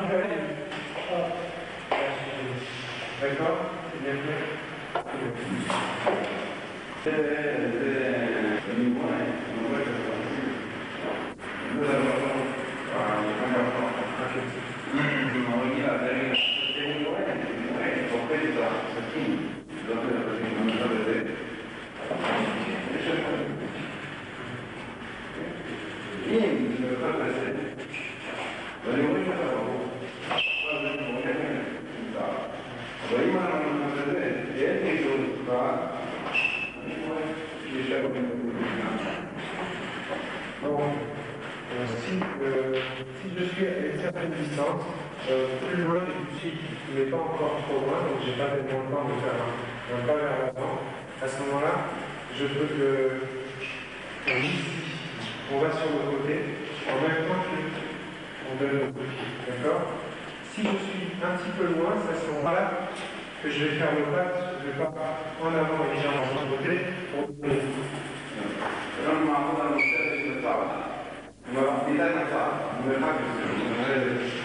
D'accord Vieni, mi fa piacere. Euh, plus loin du site, mais pas encore trop loin, donc j'ai pas tellement le temps de faire un, pas vers l'avant. À ce moment-là, je peux que. Euh, on va sur le côté, en même temps qu'on donne le coup D'accord? Si je suis un petit peu loin, c'est à ce moment-là que je vais faire le pas, le pas en avant et légèrement sur le côté pour donner le coup. Non, non, non, non, non, non, non, non, non, non, non, non, non, non, non, non,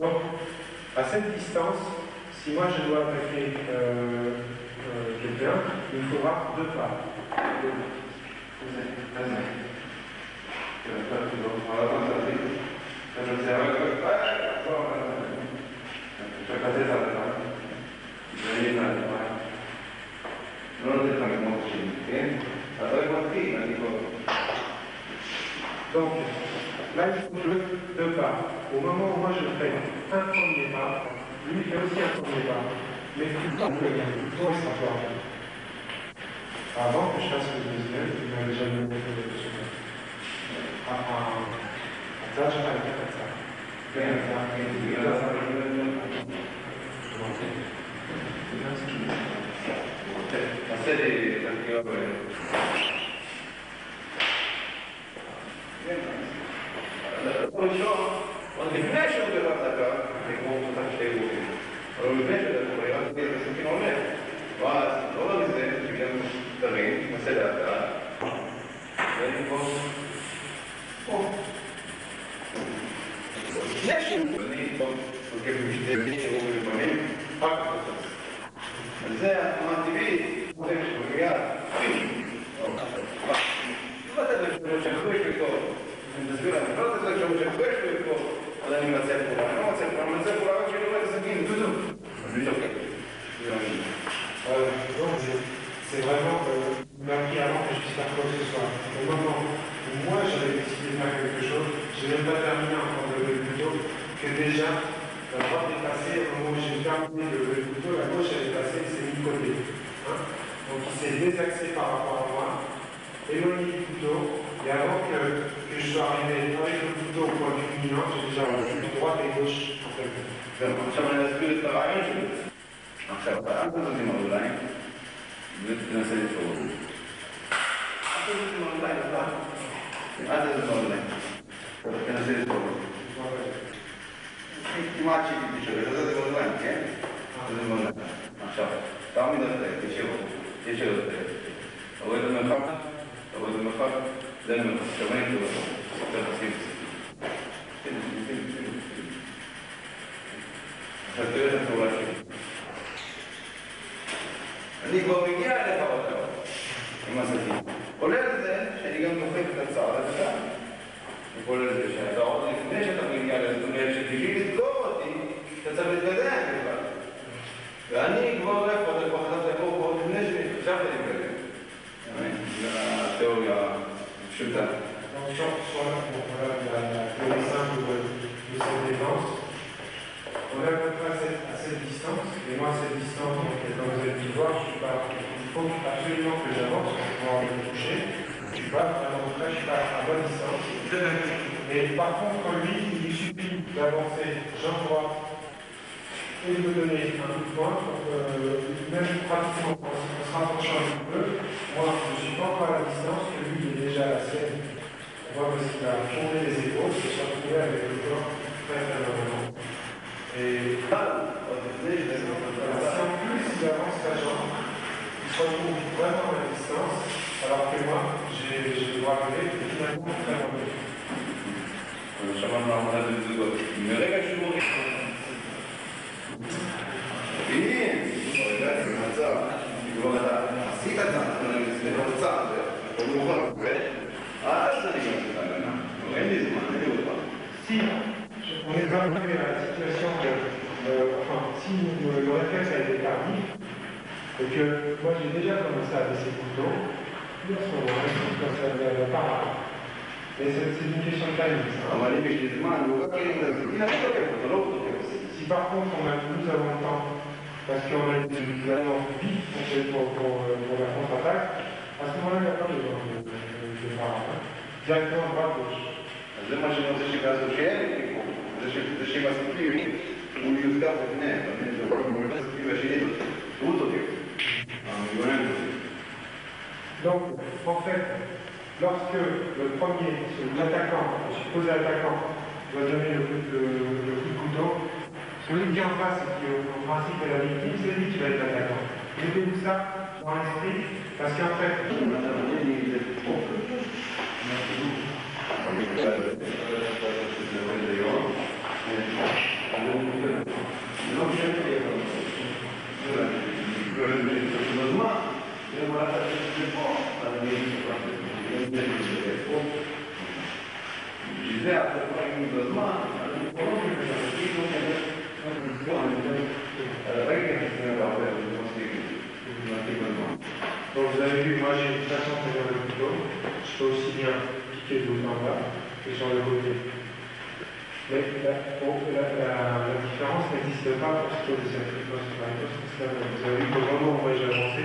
donc, à cette distance, si moi je dois attaquer euh, euh, quelqu'un, il me faudra deux pas. Donc, là, il faut jouer deux pas. Au moment où moi je fais un premier pas, lui fait aussi un premier pas. Mais le temps, il faut savoir. Avant que je fasse le deuxième, il m'a déjà mis le dessus. Ah, ah, ça, je vais faire comme ça. Quando invece non deve attaccare, è come faccio תעשה לי את עוד לפני שהוא מדבר על דקה, זה כמו אותם שתי אירועים. אבל הוא לפני שהוא מדבר על דקה, הוא אומר, ואז, לא רק זה, שגם שטרים, נעשה דקה, ואני פה, פה. לפני שהוא, אני פה, תוקף משתי אירועים לפעמים, אחר כך déjà la droite est passée, au moment où j'ai terminé de le couteau, la gauche elle est passée, il s'est mis de côté. Hein Donc il s'est désaxé par rapport à moi, éloigné du couteau, et avant que, que je sois arrivé avec le couteau au point culminant, j'ai déjà vu droite et gauche en fait. Facciamo nella spirito ragazzi. Non c'è da anche così online. Dovete una serie di foto. Anche così online, da. Anche così online. Perché una serie di foto. Ti macci ti dicevo, cosa devo online, eh? Cosa devo online? Non so. Dammi da te, da te. Come fa? Lo vuoi come fa? Dammi un passamento, lo so. Perché non lo lascio. Dico, mi chiede ايش اولا المرفقه اولا المرفقه لما الشمال تبقى فكرة التراثية هذيك بومية على هواء المساجين ولكن شيء جنب خيط السعادة يقول الشهادة عضو ليش تبني على الدنيا شديد دوتي تثبت بدائك فأني بومية على هواء şurada. Donc, sur, sur la, bon, voilà, théorie simple de, cette défense, on est à peu près à cette, à distance, et moi à cette distance, donc, comme vous le voir, je suis pas, il faut absolument que j'avance pour pouvoir me toucher. Je suis pas, vraiment près, je suis pas à bonne distance. Et par contre, lui, il suffit d'avancer jambe droite et de me donner un coup de poing, euh, même pratiquement en se rapprochant un peu. Moi, je ne suis pas encore à la distance, à la scène. On voit parce qu'il a tourné les épaules, se avec le corps très vraiment. Et voilà, si en plus il avance sa jambe, il se retrouve vraiment à la distance, alors que moi, j'ai le droit et finalement très loin. Due goti. Mi Si on est arrivé à la situation que, euh, enfin, si le, le réflexe a été tardif, et que moi j'ai déjà commencé à baisser le couteau, plus à ce moment-là, quand ça ne va pas. Mais c'est une question de timing. Si par contre on a, nous avons le temps, parce qu'on a été vraiment vite pour, pour, pour, la contre-attaque, à ce moment-là il n'y a pas besoin de, de, de phare, hein. Directement droite-gauche. Donc, en fait, lorsque le premier, l'attaquant, le supposé attaquant, doit donner le coup de, le coup de couteau, celui qui est en face et qui, en principe, est la victime, c'est lui qui va être l'attaquant. Et Mettez-vous ça dans l'esprit, parce qu'en fait, Donc vous avez vu, moi j'ai une façon de faire le couteau. Je peux aussi bien piquer de haut en bas que sur le côté. Mais la, différence n'existe pas pour ce qui est des sacrifices Vous avez vu qu'au moment où j'ai avancé,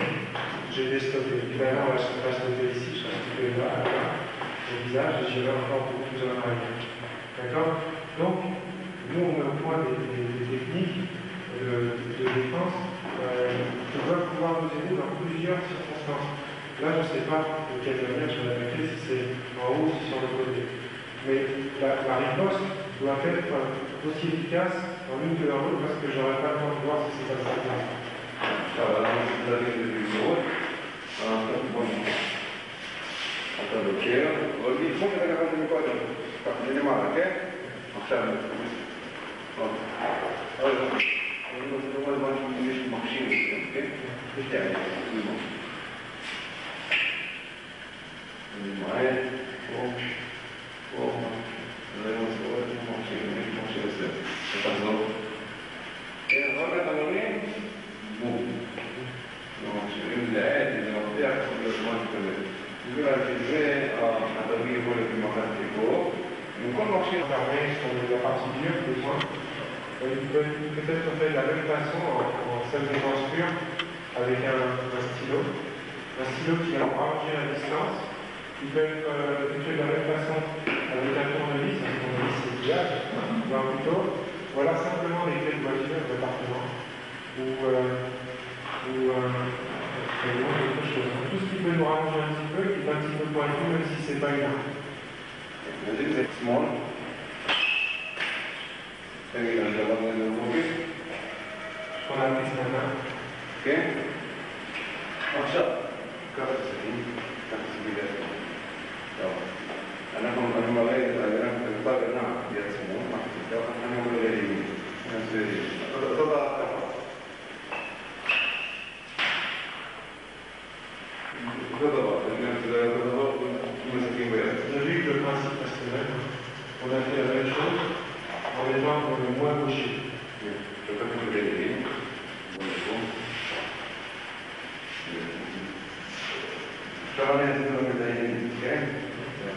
j'ai déstocké. Et ben là, on va se pas ici, je vais stopper là, là, au visage, et j'irai encore beaucoup plus en arrière. D'accord? Donc, nous on met au point des, techniques de, de défense euh, qui doivent pouvoir nous aider dans plusieurs circonstances. Là, je ne sais pas de quelle manière je vais attaquer, si c'est en haut ou si sur le côté. Mais la, la riposte doit être aussi efficace en l'une que dans l'autre parce que je n'aurai pas le temps de voir si c'est ça. La la male, che? Non c'è, allora, non si può fare un invece macchina, ok? Vediamo, vediamo. Vediamo, eh, oh, oh, vediamo se vuoi, macchina, macchina, se, se fa solo. E allora, da lì, Non, je vais la aide, je vais faire comme le monde que je vais l'intégrer à dormir pour le plus matin qu'il faut. Nous allons marcher Fermé sur la partie dure, des soins. Euh, ils peuvent Peut-être faire de la même façon en, en salle de pure avec un, un stylo. Un stylo qui va arranger la distance. Ils peuvent euh, effectuer de la même façon avec un tournevis, un tournevis c'est pliable, ou un couteau. Voilà simplement les clés de voiture de l'appartement. Ou, euh, ou euh, vraiment quelque chose. Tout ce qui peut nous rallonger un petit peu, qui est un petit peu pointu, même si c'est pas énorme. Vas-y, vous êtes small. Et puis, on va voir le mobile. Ce qu'on a fait ce matin. Ok Marcia. Cosa si dice? Cosa si dice? Ciao. Andiamo a non avere la grande per no, di azione, ma andiamo a vedere lì. Non si vede. Dove va? Dove va? Dove va? Come si chiama? On a vu que le principe reste le même. On a fait la même chose en étant le moins gaucher. Je peux vous vedere lì. Ciao, Nancy, come stai? Ok?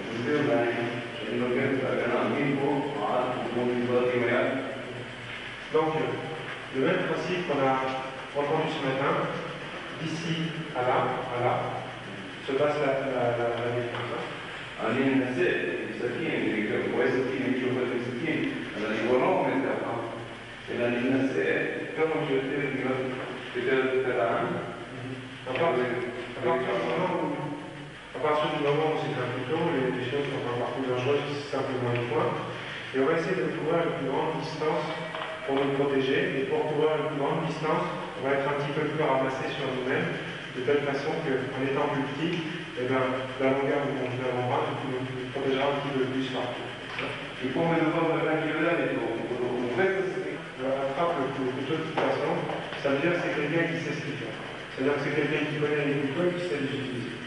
Così bene. C'è il che sta ganando un po', ma un po' di magari. Donc, le même principe qu'on a entendu ce matin, d'ici à là, à là, se passe la, la, la, la défense. Allora, in sé, i sacchini, può essere che io ho fatto i sacchini, allora dico no, come sta fa? E la linea sé, come ci vede di che te lo terrà? À partir, à partir du moment où, à partir du moment où c'est un couteau, les, les choses sont pas partout dangereuses, c'est simplement une pointe. Et on va essayer de couvrir une plus grande distance pour nous protéger. Et pour couvrir une plus grande distance, on va être un petit peu plus ramassé sur nous-mêmes, de telle façon qu'en étant plus petit, eh ben, la longueur du contenu nous, nous, protégera un petit peu plus partout. E come devo fare anche vedere, un pezzo si Alors, on frappe le, le couteau de toute façon, ça veut dire que c'est quelqu'un qui sait ce qu'il fait. C'est-à-dire que c'est quelqu'un qui connaît les couteaux et qui sait les utiliser.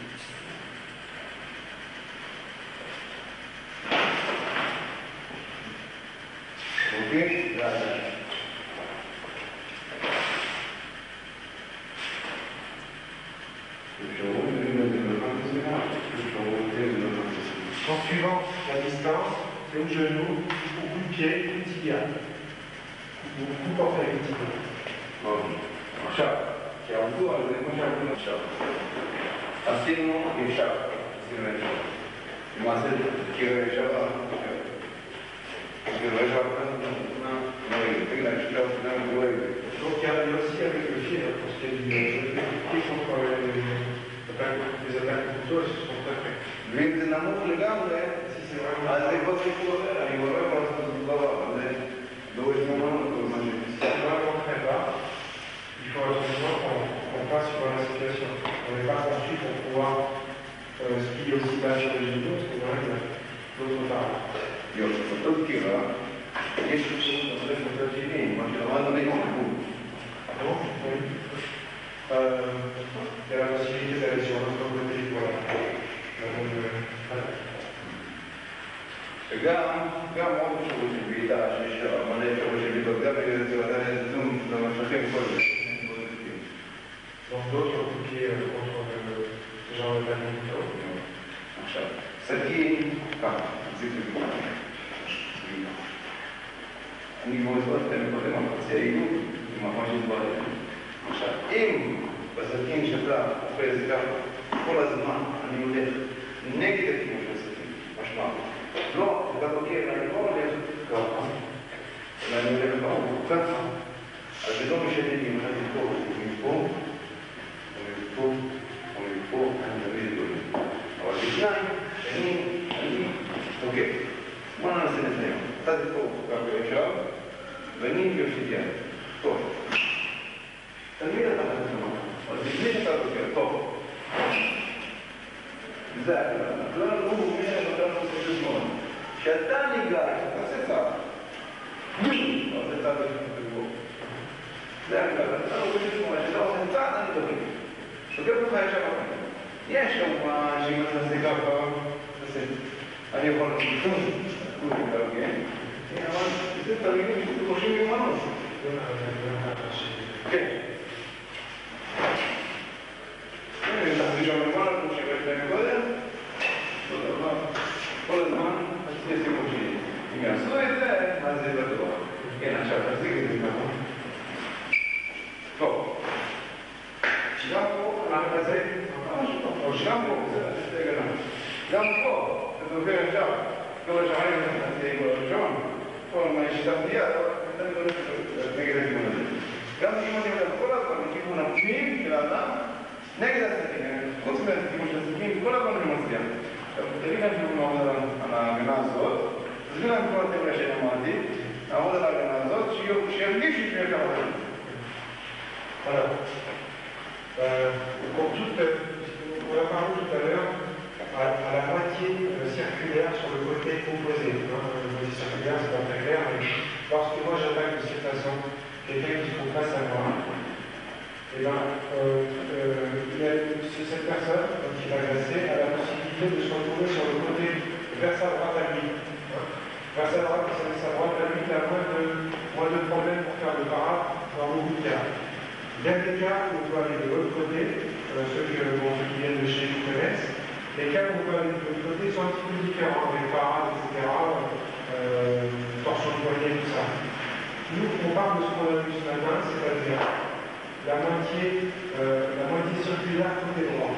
Euh, la moitié circulaire, tout est droit.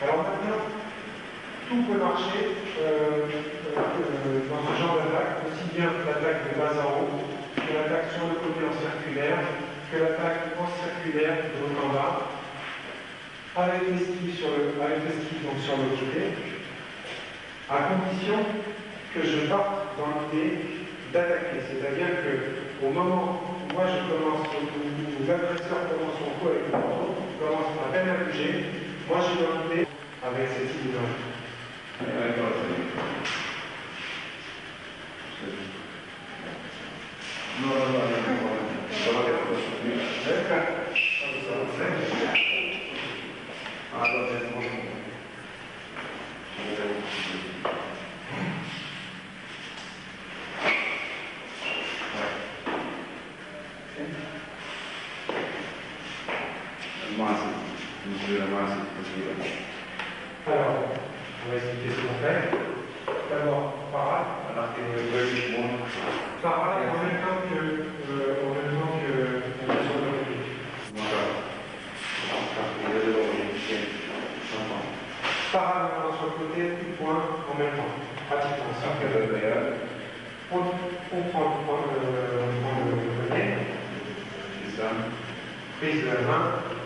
Alors maintenant, tout peut marcher euh, euh, dans ce genre d'attaque, aussi bien l'attaque de bas en haut, que l'attaque sur le côté en circulaire, que l'attaque en circulaire de haut en bas, avec l'esquive sur le, avec donc sur le côté, à condition que je parte dans l'idée d'attaquer. C'est-à-dire que au moment moi je commence, euh, l'adversaire commence son coup avec le morceau, il commence à peine à bouger, moi je vais enlever avec cette image. Non, non, non, non, non, non, hein? non, Alors, on va expliquer ce qu'on fait. D'abord, par là, alors que vous avez dit bon, par là, en même temps que, euh, en même temps que, on a son nom. Voilà. Par là, on est Par là, on est côté, tout point, en même temps. Pratiquement, ça fait le meilleur. On, on prend le point, le euh, point de côté. C'est ça. Prise de la main.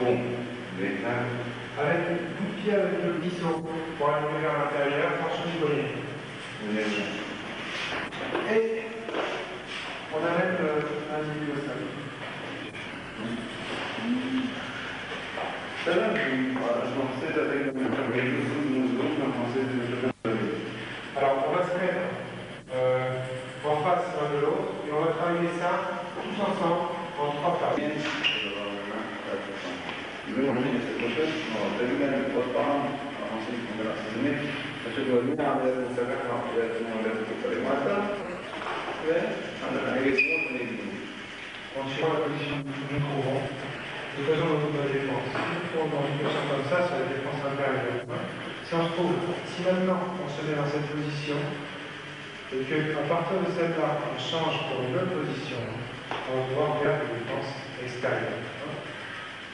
Bon, l'état. Avec coup de pied avec le glissant pour aller vers l'intérieur, franchement, je voyais. Et on amène euh, un On suivra la position que nous faisons défense. Une position comme ça, c'est la défense intérieure. Si on si maintenant on se met dans cette position, et qu'à partir de celle-là, on change pour une autre position, on va pouvoir faire des défenses extérieures.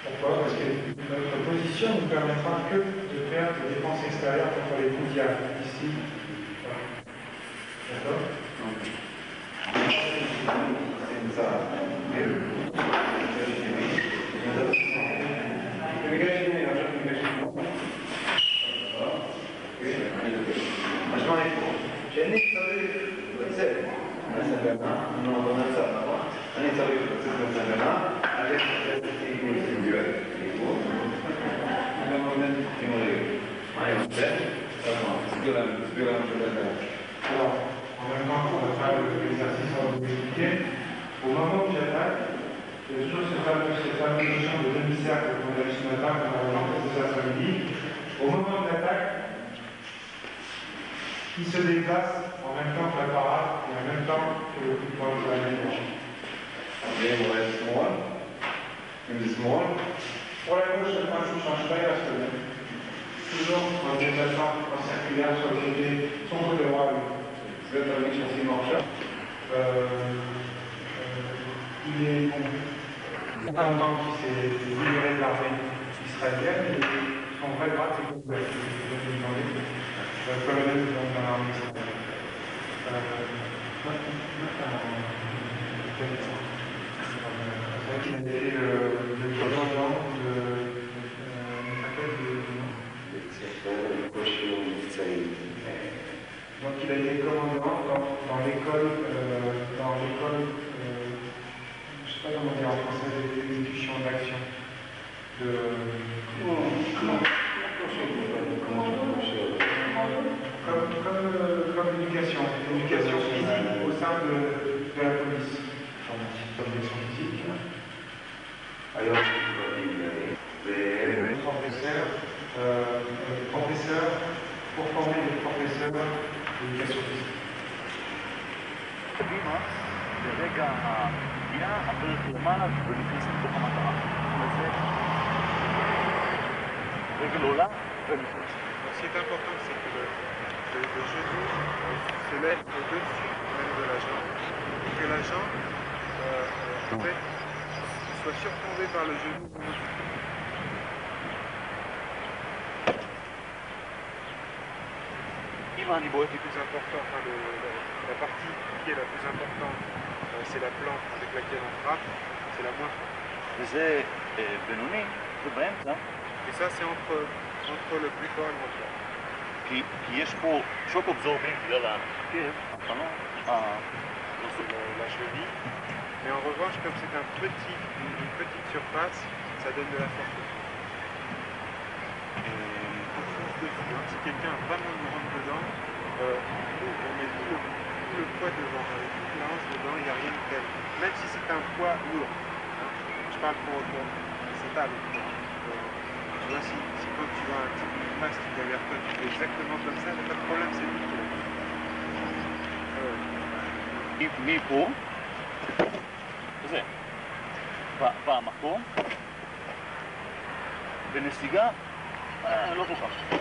Pourquoi Parce que notre position ne permettra que de faire des défenses extérieures contre les Alors, en même temps qu'on va faire l'exercice en expliquer, au moment où j'attaque, il y a toujours cette fameuse, cette fameuse de demi-cercle qu'on a vu ce matin, qu'on a rencontré cet après-midi. Au moment de l'attaque, il se déplace en même temps que la parade et en même temps que le coup de poing de la défense. Pour la gauche, le point ne change pas, il reste le. Toujours en déplacement en circulaire sur le côté, son côté droit. lui. Euh, euh, il est bon, un temps qui s'est libéré de l'armée israélienne, et son vrai grade, c'est demander. Le colonel dans l'armée israélienne. Euh, c'est vrai qu'il a été le, le commandant de. Euh, donc il a été commandant dans, l'école, euh, dans l'école, euh, je sais pas comment dire en français, d'éducation d'action. De, ברגע הפגיעה, הדרך למעלה ונכנסת לתוך המטרה. זאת אומרת, זה רגל עולה ונכנסת. Ce qui est important, c'est que le, le, le genou se lève au-dessus même de la jambe. Et que la jambe, euh, en fait, soit surplombée par le genou. אם אני בועט Le plus important, enfin, le, la, la partie qui est la plus importante, euh, c'est la plante avec laquelle on frappe, c'est la moins forte. וזה אה, בינוני, זה באמצע, Et ça, c'est entre, entre le plus fort et le moins fort. כי, כי יש פה שוק אובזורבים בגלל הכאב, החלום, ה- Le- la cheville. Mais en revanche, comme c'est un petit, une, une petite surface, ça donne de la force. Et on fonce dessus. hein. Si quelqu'un vraiment nous rentre dedans, euh, nous, on met tout le, tout le poids devant, avec toute la hanche dedans, il n'y a rien de tel. Même si c'est un poids lourd. hein. Je parle pour, pour c'est pas le poids. Euh, tu vois, si, si quand tu vois un type qui passe, tu viens vers toi, tu fais exactement comme ça, il n'y a pas de problème, c'est lui qui l'a fait. Euh, מ- מפה, זה, ב- במקום, בנסיגה, אה, לא כל כך.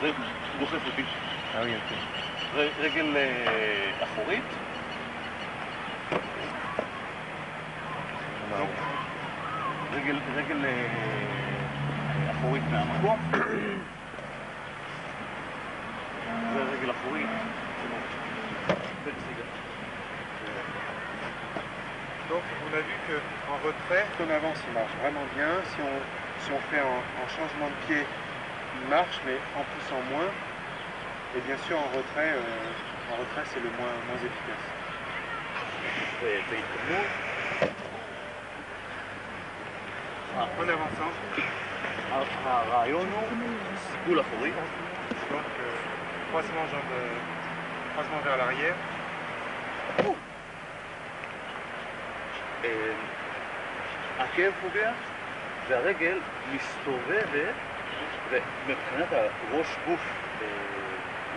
זה דוחף אותי. ר- רגל אה, אחורית, רגל, רגל אה, אחורית מהמקום, ורגל אחורית, בנסיגה. Donc on a vu qu'en retrait, si on avance, il marche vraiment bien. Si on, si on fait en, en changement de pied, il marche, mais en poussant moins. Et bien sûr en retrait, euh, en retrait c'est le moins, moins efficace. בהתקדמות. En avançant, הרעיון הוא סיכול אחורי, Donc, euh, croisement, jambe, euh, croisement vers l'arrière. אה, העקב פוגע והרגל מסתובבת ומבחינת הראש גוף,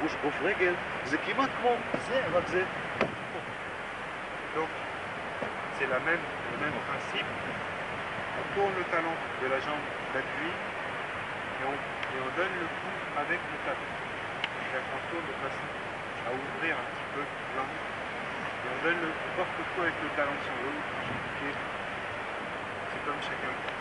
אה, ראש גוף רגל זה כמעט כמו זה, רק זה Donc, c'est la même, le même principe. On tourne le talon de la jambe d'appui et on, et on donne le coup avec le talon. C'est-à-dire qu'on tourne de façon à ouvrir un petit peu l'angle. Et on donne le on porte le coup avec le talon sur l'autre. Et C'est comme chacun, chacun sait.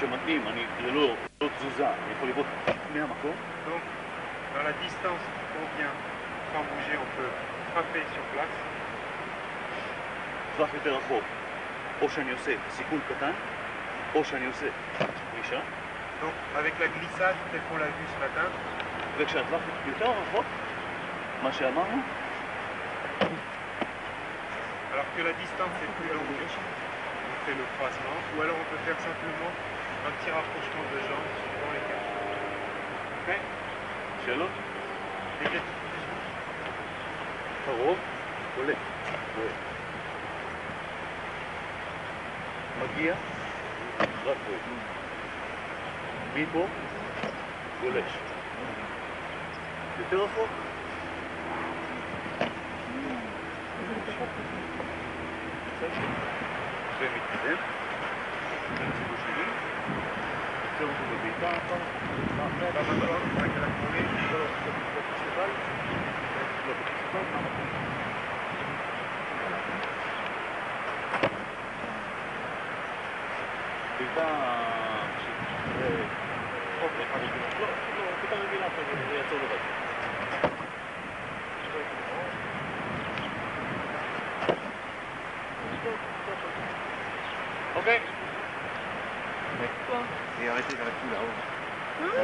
שמתאים, אני ללא לא תזוזה, אני יכול לבעוט מהמקום, donc, dans la distance qui convient, sans bouger, on peut frapper sur place. טווח יותר רחוק, או שאני עושה סיכון קטן, או שאני עושה פרישה, Donc, avec la glissade, tel qu'on l'a vu ce matin, וכשהטווח יותר רחוק, מה שאמרנו, alors que la distance est plus longue, on fait le croisement, ou alors on peut faire simplement un petit rapprochement de jambes pour les quatre. Ok C'est un autre Volé. Oui. Magia Rapoué. Bibo Volé. Thank you. Bizden şey, komple tabii ki. Bu, bu, bu tabii bir hafta gibi yazılı olacak.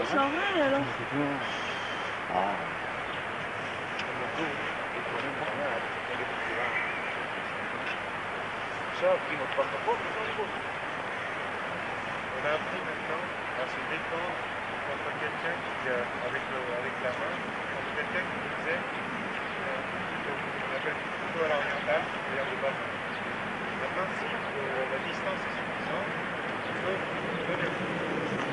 c'est normal alors. Ah. Ça, on a appris maintenant à se défendre contre quelqu'un qui, euh, avec, la main, contre quelqu'un qui disait, euh, on appelle plutôt à de bas. Maintenant, si euh, la distance est suffisante, on peut, on.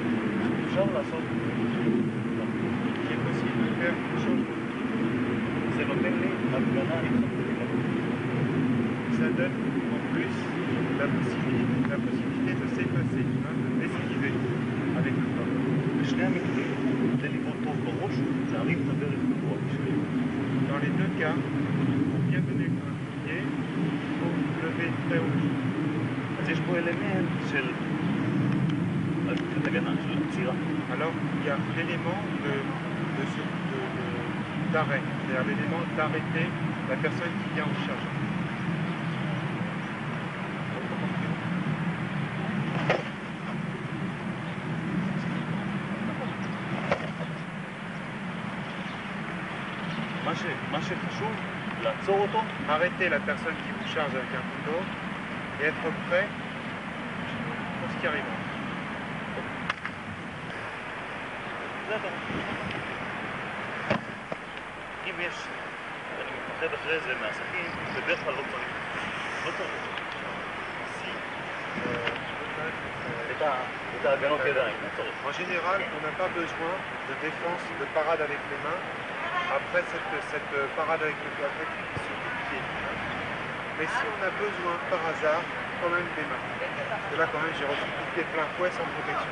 gens de la. J'ai possible de faire une chose. C'est repérer la planète Ça donne en plus la possibilité, la possibilité de s'effacer, de m'esquiver avec le temps. Je l'ai amiclé. Les vautours rouges, ça arrive de vers le droit. Dans les deux cas, pour bien donner le pied, il faut lever très haut. Je pourrais l'aimer, hein, Michel. Alors, il y a l'élément d'arrêt, c'est-à-dire l'élément d'arrêter la personne qui vient en charge. Arrêter la personne qui vous charge avec un couteau et être prêt pour ce qui arrive. Eh, en général, on n'a pas besoin de défense, de parade avec les mains. Après cette, cette parade avec le après, sur les pieds. Hein. Mais si on a besoin par hasard, quand même des mains. Et là, quand même, j'ai reçu tout pied plein fouet sans protection.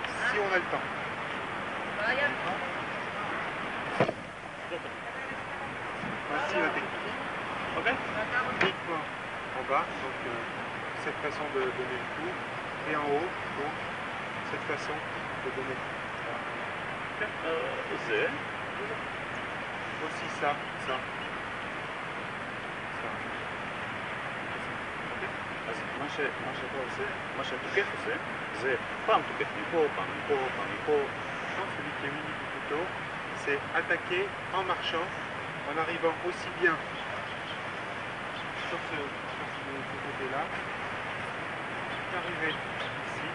si on a le temps. Voici la technique. Libre en bas, donc euh, cette façon de donner le coup, et en haut, donc cette façon de donner le coup. Voilà. Aussi ça, ça. ça. ماشي ماشي هو سي ماشي كيف سي celui qui est c'est attaquer en marchant, en arrivant aussi bien sur ce, côté-là, qu'arriver ici.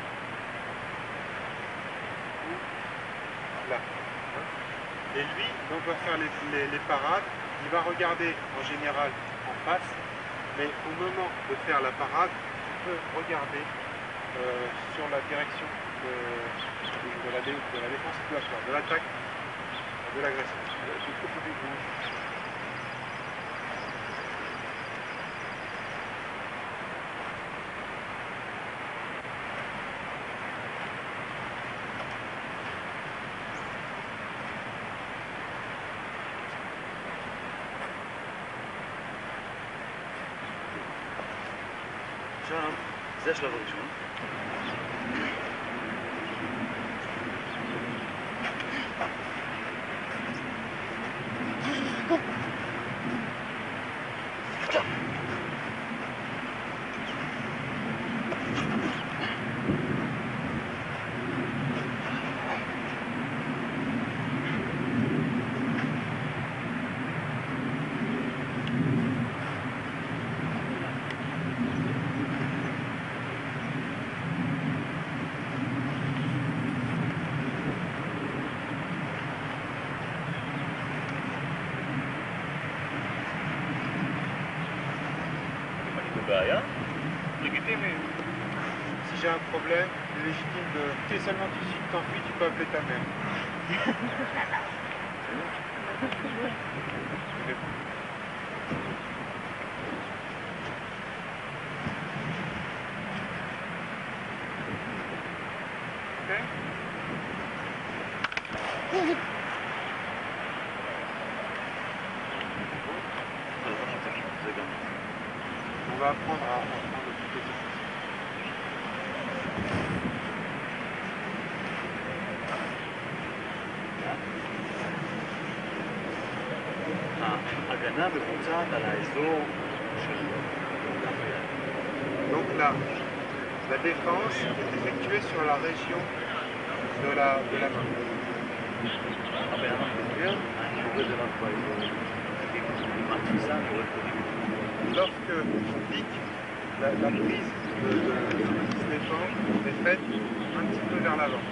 Ou là. Et lui, quand on va faire les, les, les parades, il va regarder en général en face, mais au moment de faire la parade, tu peux regarder euh, sur la direction de, de, la, de la défense de l'attaque, de l'agression, Si seulement si tu t'enfuis, tu peux appeler ta mère. Donc là, la défense est effectuée sur la région de la, de la main. Lorsque on la, la prise de, de, de défense est faite un petit peu vers l'avant.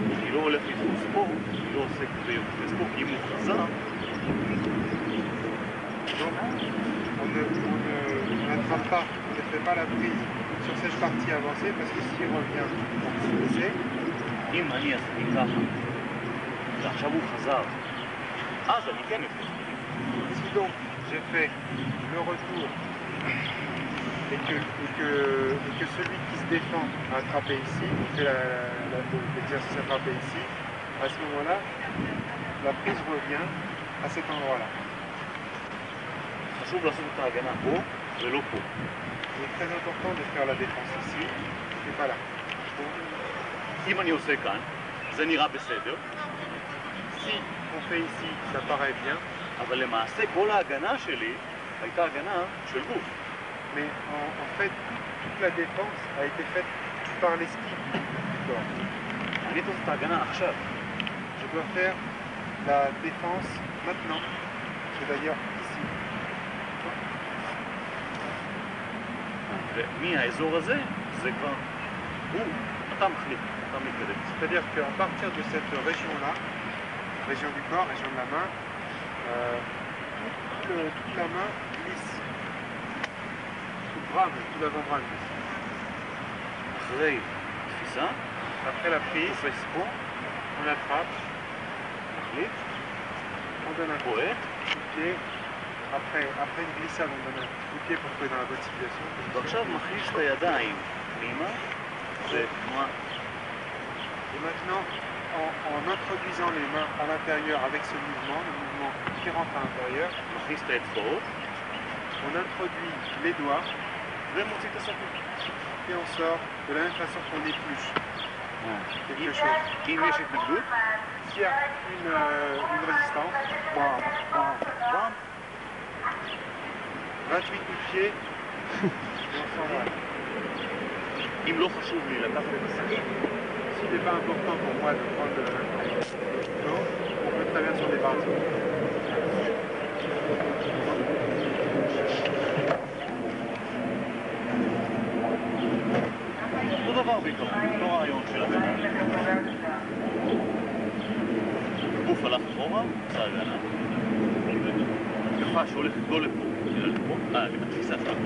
Il faut le faire au sport, il faut s'occuper au sport qui montre ça. Hein. חזר, Donc on ne, on ne- on n'attrape pas, on ne fait pas la prise sur cette partie avancée parce que s'il revient pour se laisser, אם אני עשיתי ככה, ועכשיו הוא חזר, אז אני כן אפס. si donc j'ai fait le retour et que, et que, et que celui qui se défend a attrapé ici, qui fait la- la- l'exercice attrapé ici, à ce moment-là, la prise revient à cet endroit-là. חשוב לעשות את ההגנה פה ולא פה. Il est très important de faire la défense ici et pas là. אם אני עושה כאן, זה נראה בסדר, Si on fait ici, ça paraît bien, אבל למעשה כל ההגנה שלי הייתה הגנה של גוף. Mais en, en fait, toute, toute la défense a été faite par l'esquive du corps. אני צריך את ההגנה עכשיו. Je dois faire la défense maintenant, c'est-à-dire ici. ומהאזור הזה, זה כבר, הוא, אתה מחליט, אתה מתקדם. C'est-à-dire qu'à partir de cette région-là, région du corps, région de la main, euh, toute, le- toute la main lisse. Tout le bras, même, tout l'avant-bras lisse. אחרי תפיסה, Après la prise, תופס פה, on attrape, מחליט, on donne un coup בועט, de pied. Après, après une glissade, on donne un coup de pied pour trouver dans la bonne situation. ועכשיו מכניס את הידיים פנימה, ותנועה Et maintenant, en, en introduisant les mains à l'intérieur avec ce mouvement, le mouvement qui rentre à l'intérieur, מכניס את האצבעות, on introduit les doigts ומוציא את הסכין. et on sort de la même façon qu'on épluche quelque אם chose. אם יש התנגדות, S'il y a une, euh, une résistance, פעם, פעם, פעם, 28 coups de pied. Ils me l'ont sauvé, la part de passage. S'il n'est pas important pour moi de prendre de la non, on peut très bien s'en débarrasser. On va voir avec toi. On va rien faire. Vous faites la forme, ça va là. התקפה שהולכת לא לפה, אלא לפה, אה, גם התפיסה שלך.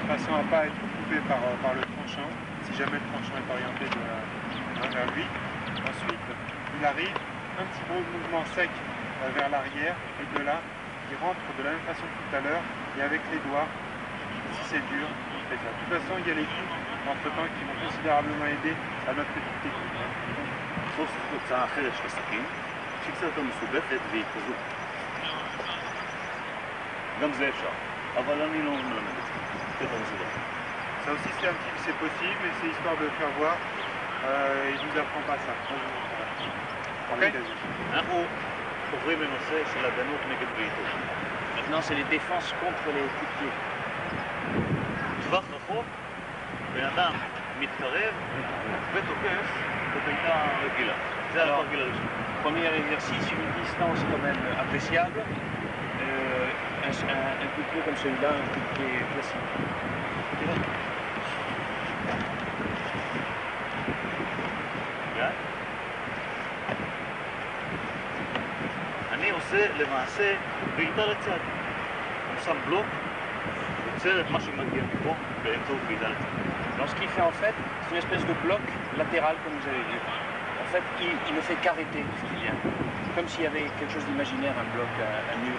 de façon à ne pas être coupé par, euh, par le tranchant, si jamais le tranchant est orienté de la- hein, vers lui. Ensuite, il arrive, un petit gros mouvement sec euh, vers l'arrière, et de là, il rentre de la même façon que tout à l'heure, et avec les doigts, si c'est dur, il fait ça. De toute façon, il y a les coups, entre-temps, qui vont considérablement aider à notre petite technique. בסוף תוצאה אחרת של הסכין, שהיא קצת יותר מסובכת והיא כזו. גם זה אפשר, אבל אני לא מלמד את זה, זה יותר מסובך. Ça aussi, c'est un petit, c'est possible, mais c'est histoire de faire voir. Euh, il ne nous apprend pas ça. Ok. אנחנו עוברים לנושא של הגנות נגד בעיטות. Maintenant, c'est les défenses contre les coups de pied. טווח רחוק, בן אדם מתקרב ותוקף בבעיטה רגילה. זה Alors, התרגיל הראשון. Premier exercice, une distance quand même appréciable. Euh, un, un- un coup de pied comme celui-là, un coup de pied classique. כן? אני עושה למעשה בעיטה לצד. אני שם בלוק, עוצר את מה שמגיע מפה באמצעות בעיטה לצד. Donc, ce qu'il fait en fait, c'est une espèce de bloc latéral, comme vous avez vu. En fait, il, il ne fait qu'arrêter ce qui vient. Comme s'il y avait quelque chose d'imaginaire, un bloc, un, un mur.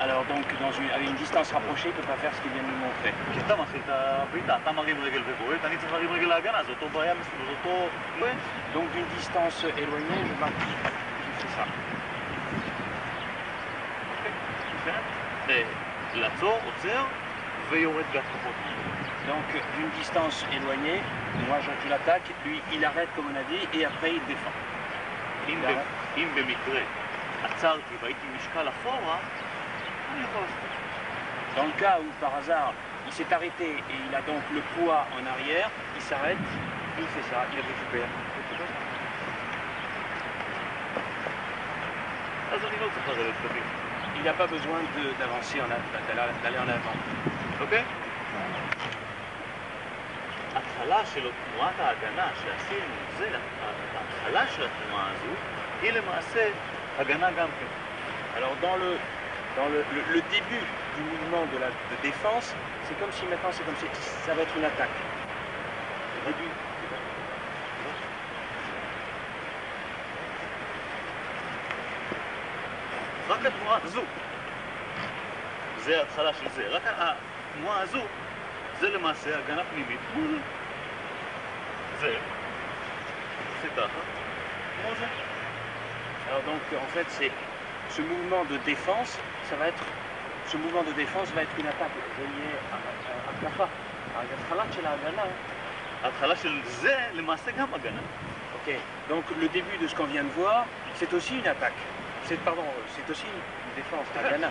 Alors donc, dans une, une distance rapprochée, il ne peut pas faire ce qu'il vient de nous montrer. Donc d'une distance éloignée, je marque. Je fais ça. Donc d'une distance éloignée, moi je l'attaque, lui il arrête comme on a dit, et après il défend. אם, ב... אם במקרה עצרתי והייתי משקל אחורה, אני יכול לעשות. Dans le cas où par hasard il s'est arrêté et il a donc le poids en arrière, il s'arrête, il fait ça, il récupère. אז אני לא צריך לרדת קדימה, Il n'a pas besoin de- d'avancer, en av- d'aller d'aller en avant. אוקיי? ההתחלה של תנועת ההגנה שעשינו, זה, ההתחלה של התנועה הזו, היא למעשה הגנה גם כן. Alors dans le, dans le, le- le début du mouvement de la de défense, c'est comme si maintenant c'est comme si ça va être une attaque. Le début. רק התנועה הזו, זה ההתחלה של זה, רק התנועה הזו, זה למעשה הגנה פנימית מול זה, זה ככה, כמו זה. alors donc en fait c'est ce mouvement de défense, ça va être ce mouvement de défense va être une attaque reliée à Kafa. Hein. Ok, donc le début de ce qu'on vient de voir, c'est aussi une attaque. C'est pardon, c'est aussi une défense à Ghana.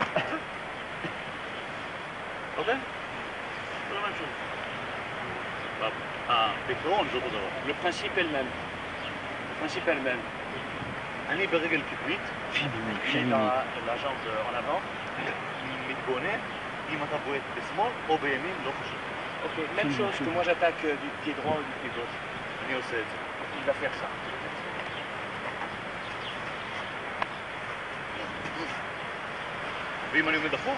זה הגנה? ראית? אוקיי? זה לא משהו. אה, בעיקרון זה אותו דבר. Le principe est le même. Le principe est le même. אני ברגל קדמית, Il est dans la, la jambe en avant. מתבונן אם אתה בועט בשמאל או בימין, לא חשוב. Ok, même chose que moi j'attaque euh, du pied droit ou du pied gauche. אני עושה את זה. Il va faire ça. ואם אני עומד הפוך,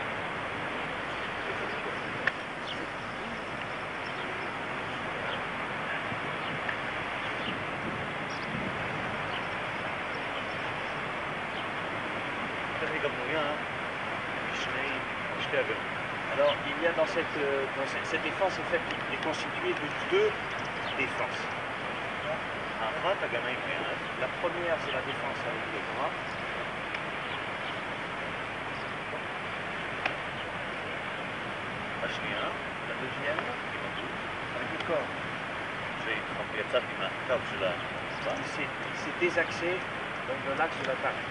euh, dans cette, cette défense en fait est constituée de deux défenses. האחת הגנה עם היד, La première c'est la défense avec le bras. השנייה, La deuxième עם הגוף, avec le corps. שיצאתי מהקו של ה... Il s'est il s'est désaxé donc dans l'axe de l'attaque.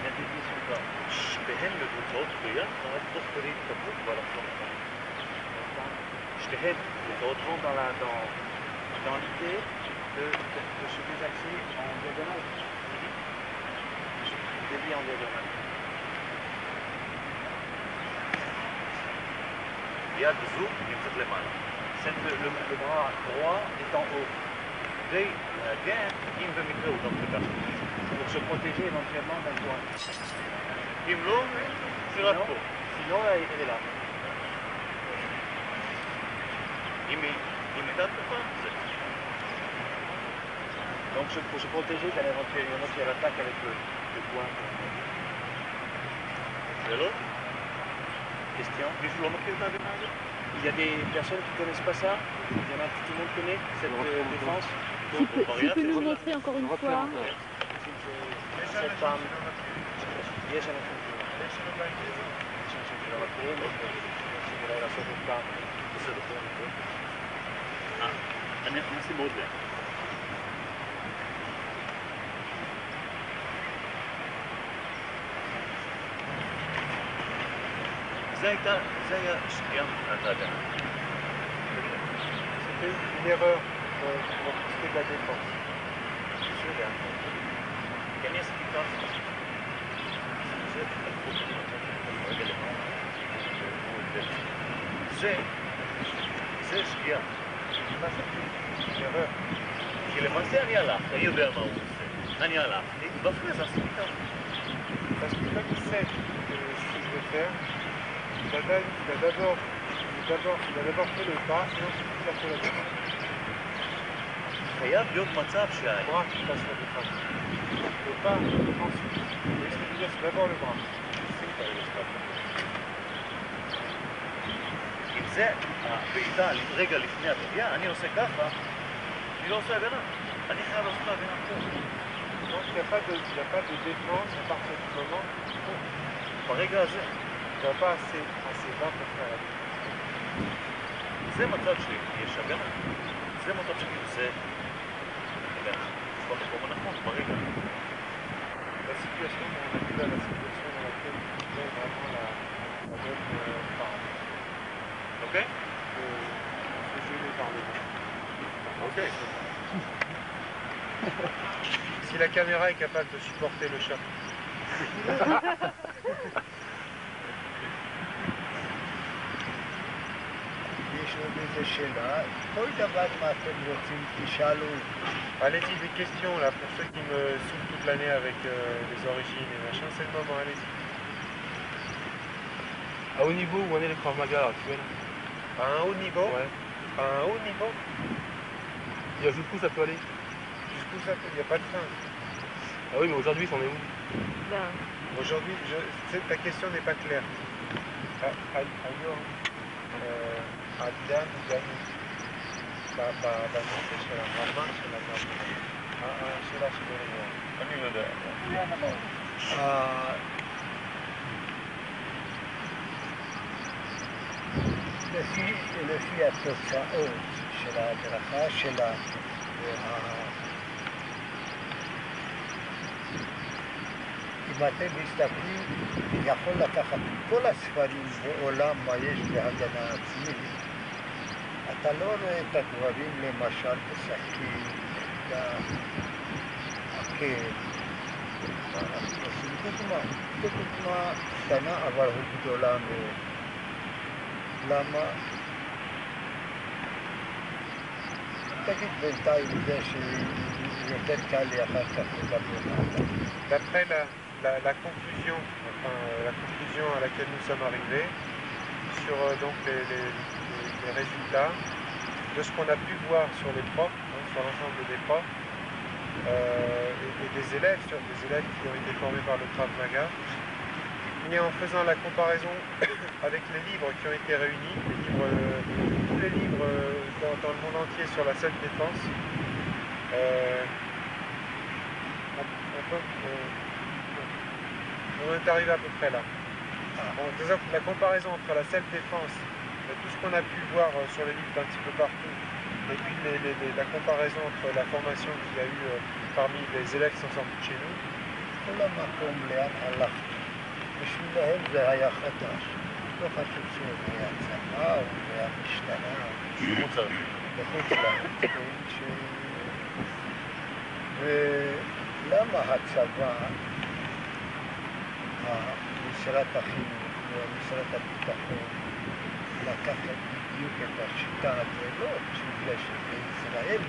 Il a dévié son corps. שתיהן מבוצעות ביחד תוך כדי התקדמות באלכסון שתיהן מבוצעות Vont dans la dans, dans l'idée de, de, de se désaxer en diagonale. De dévier en diagonale. יד זו נמצאת למעלה. Cette- le, le- le bras droit est en haut. כדי להגן אם במקרה הוא לא ככה. pour se protéger éventuellement d'un point. אם לא, זה רק Non. פה. Sinon, elle, elle est là. Donc pour se protéger d'un éventuel, éventuelle attaque avec le, bois. Hello? Question. Il y a des personnes qui ne connaissent pas ça. Il y en a tout euh, le monde connaît, cette défense. Tu peux, nous montrer encore une fois. Ah, merci Baudelaire. زي زي الشقيان C'était une erreur la défense. Quelle est זה הלכו קדימה, רגע למעלה. זה, זה שגיאה. Ça, c'est une erreur. כי למעשה אני הלכתי, אני יודע מה הוא עושה. אני הלכתי, ואחרי זה עשיתי ככה. Parce que comme il sait que ce que je vais faire, il a d'ab- il a d'abord il a d'abord- il a d'abord fait le pas et ensuite il a fait la défense. חייב להיות מצב שה... bras qui passe sur le crâne. Le pas ensuite. Vous voyez ce que je veux dire C'est d'abord le bras. זה הבעיטה רגע לפני התביעה, אני עושה ככה, אני לא עושה הגנה. אני חייב לעשות הגנה פה. Donc il n'y a, pas de- il y a pas de défense à partir du moment où ברגע הזה. tu vas pas assez, assez bas pour faire la défense. זה מצב שיש הגנה. זה מצב שכאילו זה הגנה. במקום הנכון, ברגע. La situation, on arrive à la situation dans laquelle il y a vraiment la, la bonne euh, part. אוקיי? de se gêner par le vent. אוקיי. Si la caméra est capable de supporter le choc. יש עוד איזה שאלה, כל דבר מה אתם רוצים תשאלו. Allez-y, des questions là pour ceux qui me saoulent toute l'année avec euh, les origines et machin, c'est le moment, allez-y. À haut niveau, où en est le Krav Maga à l'heure actuelle à un haut niveau. À un haut niveau Il y a jusqu'où ça peut aller Jusqu'où ça peut Il n'y a pas de fin. Ah oui, mais aujourd'hui, on est où. Ben. Aujourd'hui, je... ta question n'est pas claire. À, euh, לפי, לפי התוצאות של ההדרכה שלנו, וה... אם אתם מסתכלים, יכול לקחת כל הספרים בעולם מה יש בהגנה עצמית, אתה לא רואה את הדברים למשל בסכין, במקל, עושים דוגמה, זו דוגמה קטנה אבל גדולה מאוד. למה? תגיד בינתיים זה שיותר קל לי אחר כך לדבר עליו. D'après la, la, la conclusion, enfin, euh, la conclusion à laquelle nous sommes arrivés sur euh, donc les, les- les- les résultats de ce qu'on a pu voir sur les profs, hein, sur l'ensemble des profs, euh, et, et des élèves, sur des élèves qui ont été formés par le Krav Maga, et en faisant la comparaison avec les livres qui ont été réunis, les livres, tous les livres euh, dans, dans le monde entier sur la seule défense, euh, on, on peut, on- on est arrivé à peu près là. Bon, disons que la comparaison entre la seule défense, et tout ce qu'on a pu voir euh, sur les livres d'un petit peu partout, et puis les- les- les- la comparaison entre la formation qu'il y a eu parmi les élèves qui sont sortis de chez nous, בשבילם זה היה חדש. לא חשוב שזה היה צבא או זה היה משטרה. בחוץ לארץ. כן, ולמה הצבא, משרד החינוך ומשרד הביטחון, לקחת בדיוק את השיטה הזאת, לא בגלל שבישראל,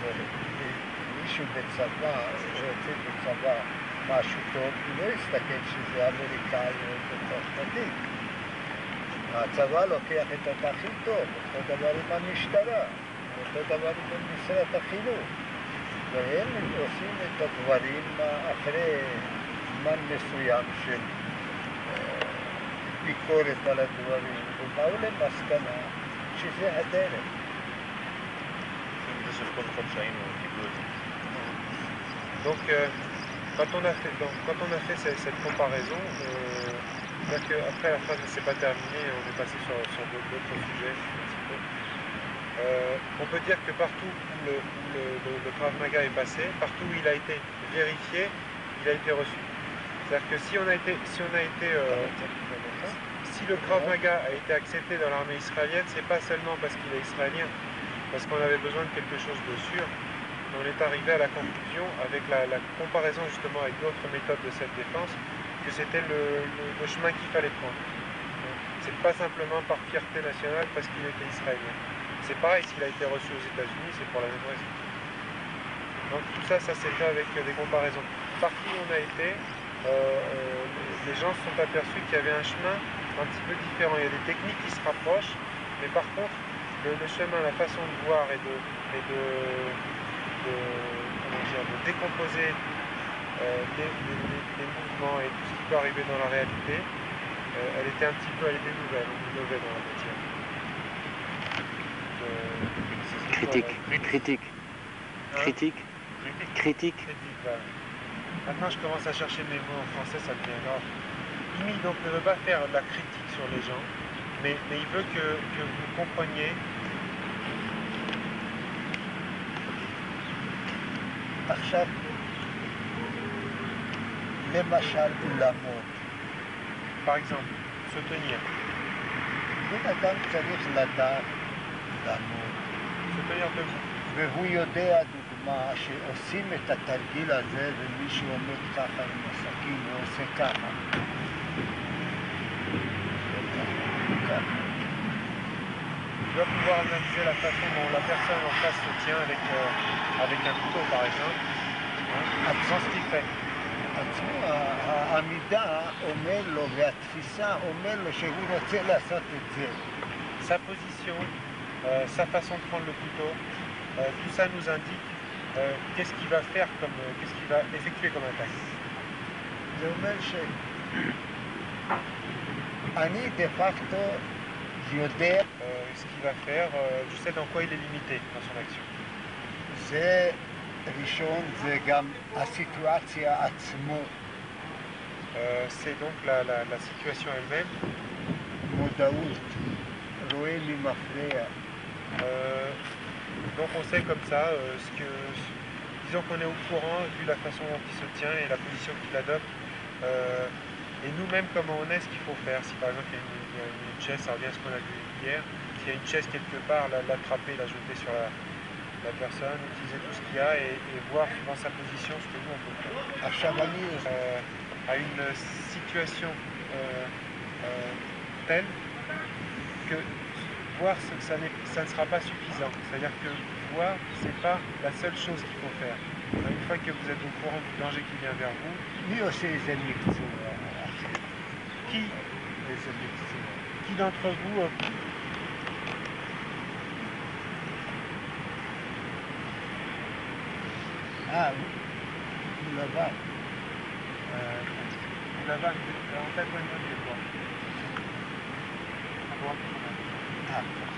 זה מישהו בצבא, רוצה בצבא משהו טוב, הוא לא יסתכל שזה אמריקאי או צרפתי. הצבא לוקח את הכי טוב, אותו דבר עם המשטרה, אותו דבר עם משרד החינוך. והם עושים את הדברים אחרי זמן מסוים של אה, ביקורת על הדברים, ובאו למסקנה שזה הדרך. זה שבכל מקום שהיינו קיבלו את זה. Euh, quand, on a fait, donc, quand on a fait cette, comparaison, euh, c'est-à-dire qu'après la phrase ne s'est pas terminée, on est passé sur, d'autres sujets. Euh, on peut dire que partout où le, où Krav Maga est passé, partout où il a été vérifié, il a été reçu. C'est-à-dire que si on a été, si on a été, euh, si le Krav Maga a été accepté dans l'armée israélienne, c'est pas seulement parce qu'il est israélien, parce qu'on avait besoin de quelque chose de sûr. On est arrivé à la conclusion, avec la, comparaison justement avec d'autres méthodes de cette défense, que c'était le, chemin qu'il fallait prendre. C'est pas simplement par fierté nationale parce qu'il était israélien. C'est pareil, s'il a été reçu aux États-Unis, c'est pour la même raison. Donc tout ça, ça s'est fait avec des comparaisons. Partout où on a été, euh, euh, les- gens se sont aperçus qu'il y avait un chemin un petit peu différent. Il y a des techniques qui se rapprochent, mais par contre, le, chemin, la façon de voir et de, de, comment dire, de décomposer euh, les, les- les- les mouvements et tout ce qui peut arriver dans la réalité, euh, elle était un petit peu, elle était nouvelle, innovait dans la matière. De- Critique, critique, Hein critique, Critique. critique. Critique, voilà. Maintenant, je commence à chercher mes mots en français, ça devient grave. Imi, donc, ne veut pas faire de la critique sur les gens, mais, mais il veut que, que vous compreniez עכשיו, למשל אולמות. בן אדם צריך לדעת לעמוד, debout. והוא יודע, דוגמה, שעושים את התרגיל הזה ומישהו עומד ככה עם הסכין ועושה ככה. ככה. Tu vas pouvoir analyser la façon dont la personne en face se tient avec, euh, avec un couteau, par exemple, hein, dans ce qu'il fait. עצמו, העמידה אומר לו והתפיסה אומר לו שהוא רוצה לעשות את זה. Sa position, euh, sa façon de prendre le couteau, euh, tout ça nous indique euh, qu'est-ce qu'il va faire comme, euh, qu'est-ce qu'il va effectuer comme attaque. זה אומר שאני דה פקטו יודע, Euh, ce qu'il va faire, euh, je sais dans quoi il est limité dans son action. זה ראשון, זה גם הסיטואציה עצמו, Euh, c'est donc la, la- la situation elle-même. מודעות, רואה לי מפריע, Euh, donc on sait comme ça euh, ce que, disons qu'on est au courant vu la façon dont il se tient et la position qu'il adopte. euh, et nous-mêmes comment on est, ce qu'il faut faire. Si par exemple il y a une, il y a une chaise, ça revient à ce qu'on a vu hier. S'il y a une chaise quelque part, l'attraper, la jeter sur la, personne, utiliser tout ce qu'il y a et, voir suivant sa position ce que nous on peut faire. À euh, à une situation euh, euh, telle que voir ça, ça ne sera pas suffisant. C'est-à-dire que voir, c'est pas la seule chose qu'il faut faire. Une fois que vous êtes au courant du danger qui vient vers vous, c'est les amis qui d'entre vous euh, Ah oui, là-bas. Euh, là-bas, euh, en fait, moi, je vois. Ah.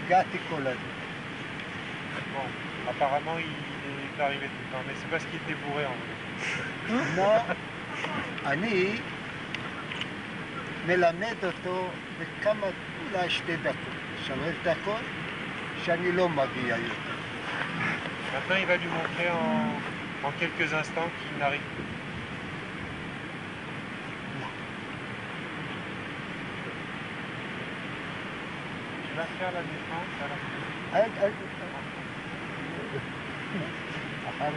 אני הגעתי כל הזמן. Bon, apparemment, il, il est arrivé tout le temps, mais c'est parce qu'il était bourré en vrai. כמו אני מלמד אותו בכמה, אולי שתי דקות, שלוש דקות, שאני לא מגיע יותר. Maintenant, il va lui montrer en, en quelques instants qu'il n'arrive plus. Tu vas faire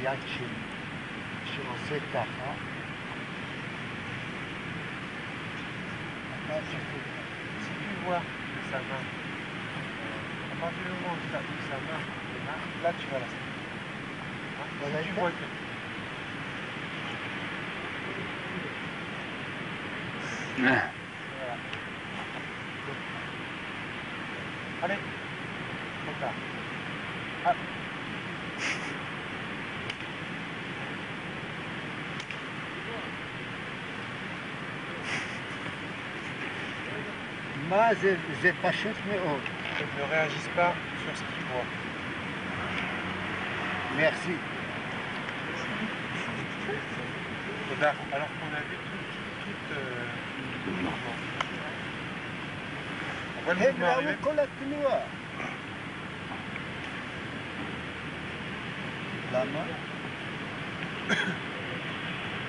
רואה את היד שלי שעושה ככה, אתה צריך... Si tu vois que sa main, à partir du moment où tu as vu sa main, là, là, tu vas la sentir. Hein, Voilà, Si tu ça. vois que Ah, là, je. Ils ne réagissent pas sur ce qu'ils voient. Merci. Eh ben, alors qu'on a vu tout, le mouvement. Euh, on voit le mouvement. La main.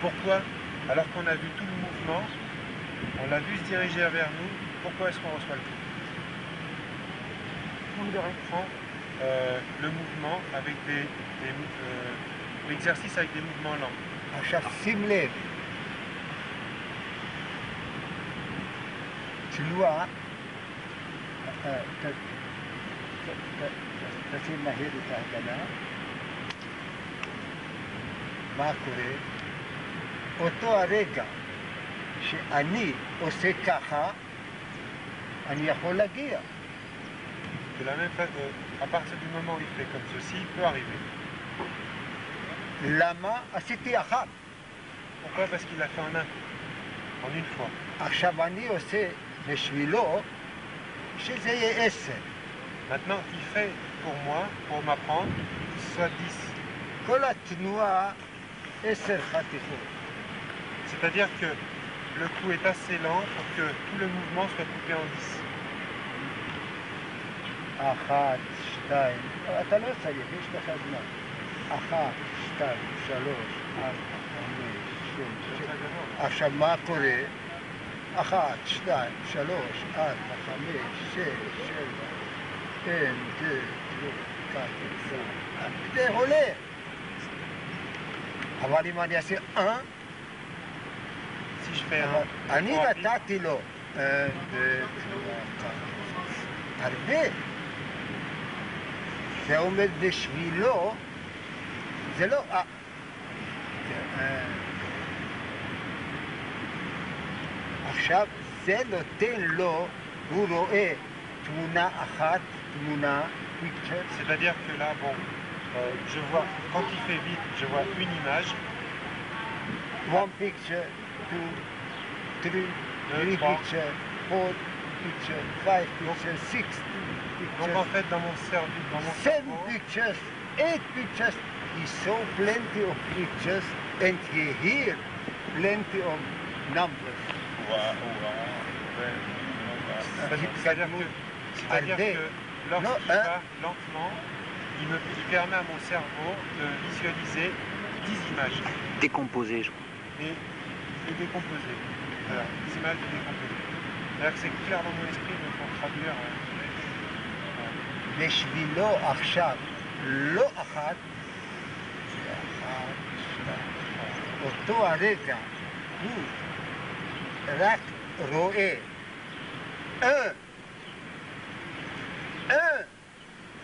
Pourquoi? Alors qu'on a vu tout le mouvement, on l'a vu se diriger vers nous, pourquoi est-ce qu'on reçoit le coup Manque de prend euh, le mouvement avec des, des mou- euh, l'exercice avec des mouvements lents. עכשיו שים לב, תנועה, אה, ת- ת- ת- ת- תשים מהר את ההגנה, מה קורה? אותו הרגע שאני עושה ככה, אני יכול להגיע. De la même façon, à partir du moment où il fait comme ceci, il peut arriver. למה? עשיתי אחת. Pourquoi Parce qu'il l'a fait en un, en une fois. עכשיו אני עושה בשבילו שזה יהיה עשר. Maintenant, il fait pour moi, pour m'apprendre, soit 10. כל התנועה עשר חתיכות. C'est-à-dire que le coup est assez lent pour que tout le mouvement soit coupé en 10. אחת, שתיים, אתה לא צריך, יש לך זמן. אחת, שתיים, שלוש, ארבע, חמש, שש, שבע. עכשיו מה קורה? אחת, שתיים, שלוש, ארבע, חמש, שש, שבע. אין, זה, זה, ככה, זה, זה עולה. אבל אם אני אעשה אה, Si je fais אבל un, un אני coup rapide, נתתי לו אה, ו- הרבה. זה עומד בשבילו, זה לא... אה, זה, אה, עכשיו זה נותן לו, הוא רואה תמונה אחת, תמונה, picture, c'est-à-dire que là, bon, euh, je vois, quand il fait vite, je vois une image, one picture, two, three, three trois. picture, four picture, five picture, six donc en pictures. fait dans mon cerveau, dans mon seven cerveau, pictures, eight pictures. He saw plenty of pictures and he hear plenty of numbers. c'est-à-dire que, c'est-à-dire Allez. que lorsqu'il hein. va lentement, il, me, il permet à mon cerveau de visualiser 10 images Décomposé, je crois. et de décomposer. Voilà, 10 images de décomposer. C'est-à-dire que c'est clair dans mon esprit, mais pour traduire, euh, בשבילו עכשיו לא אחת, זה אחת, שתיים. אותו הרגע הוא רק רואה un, un,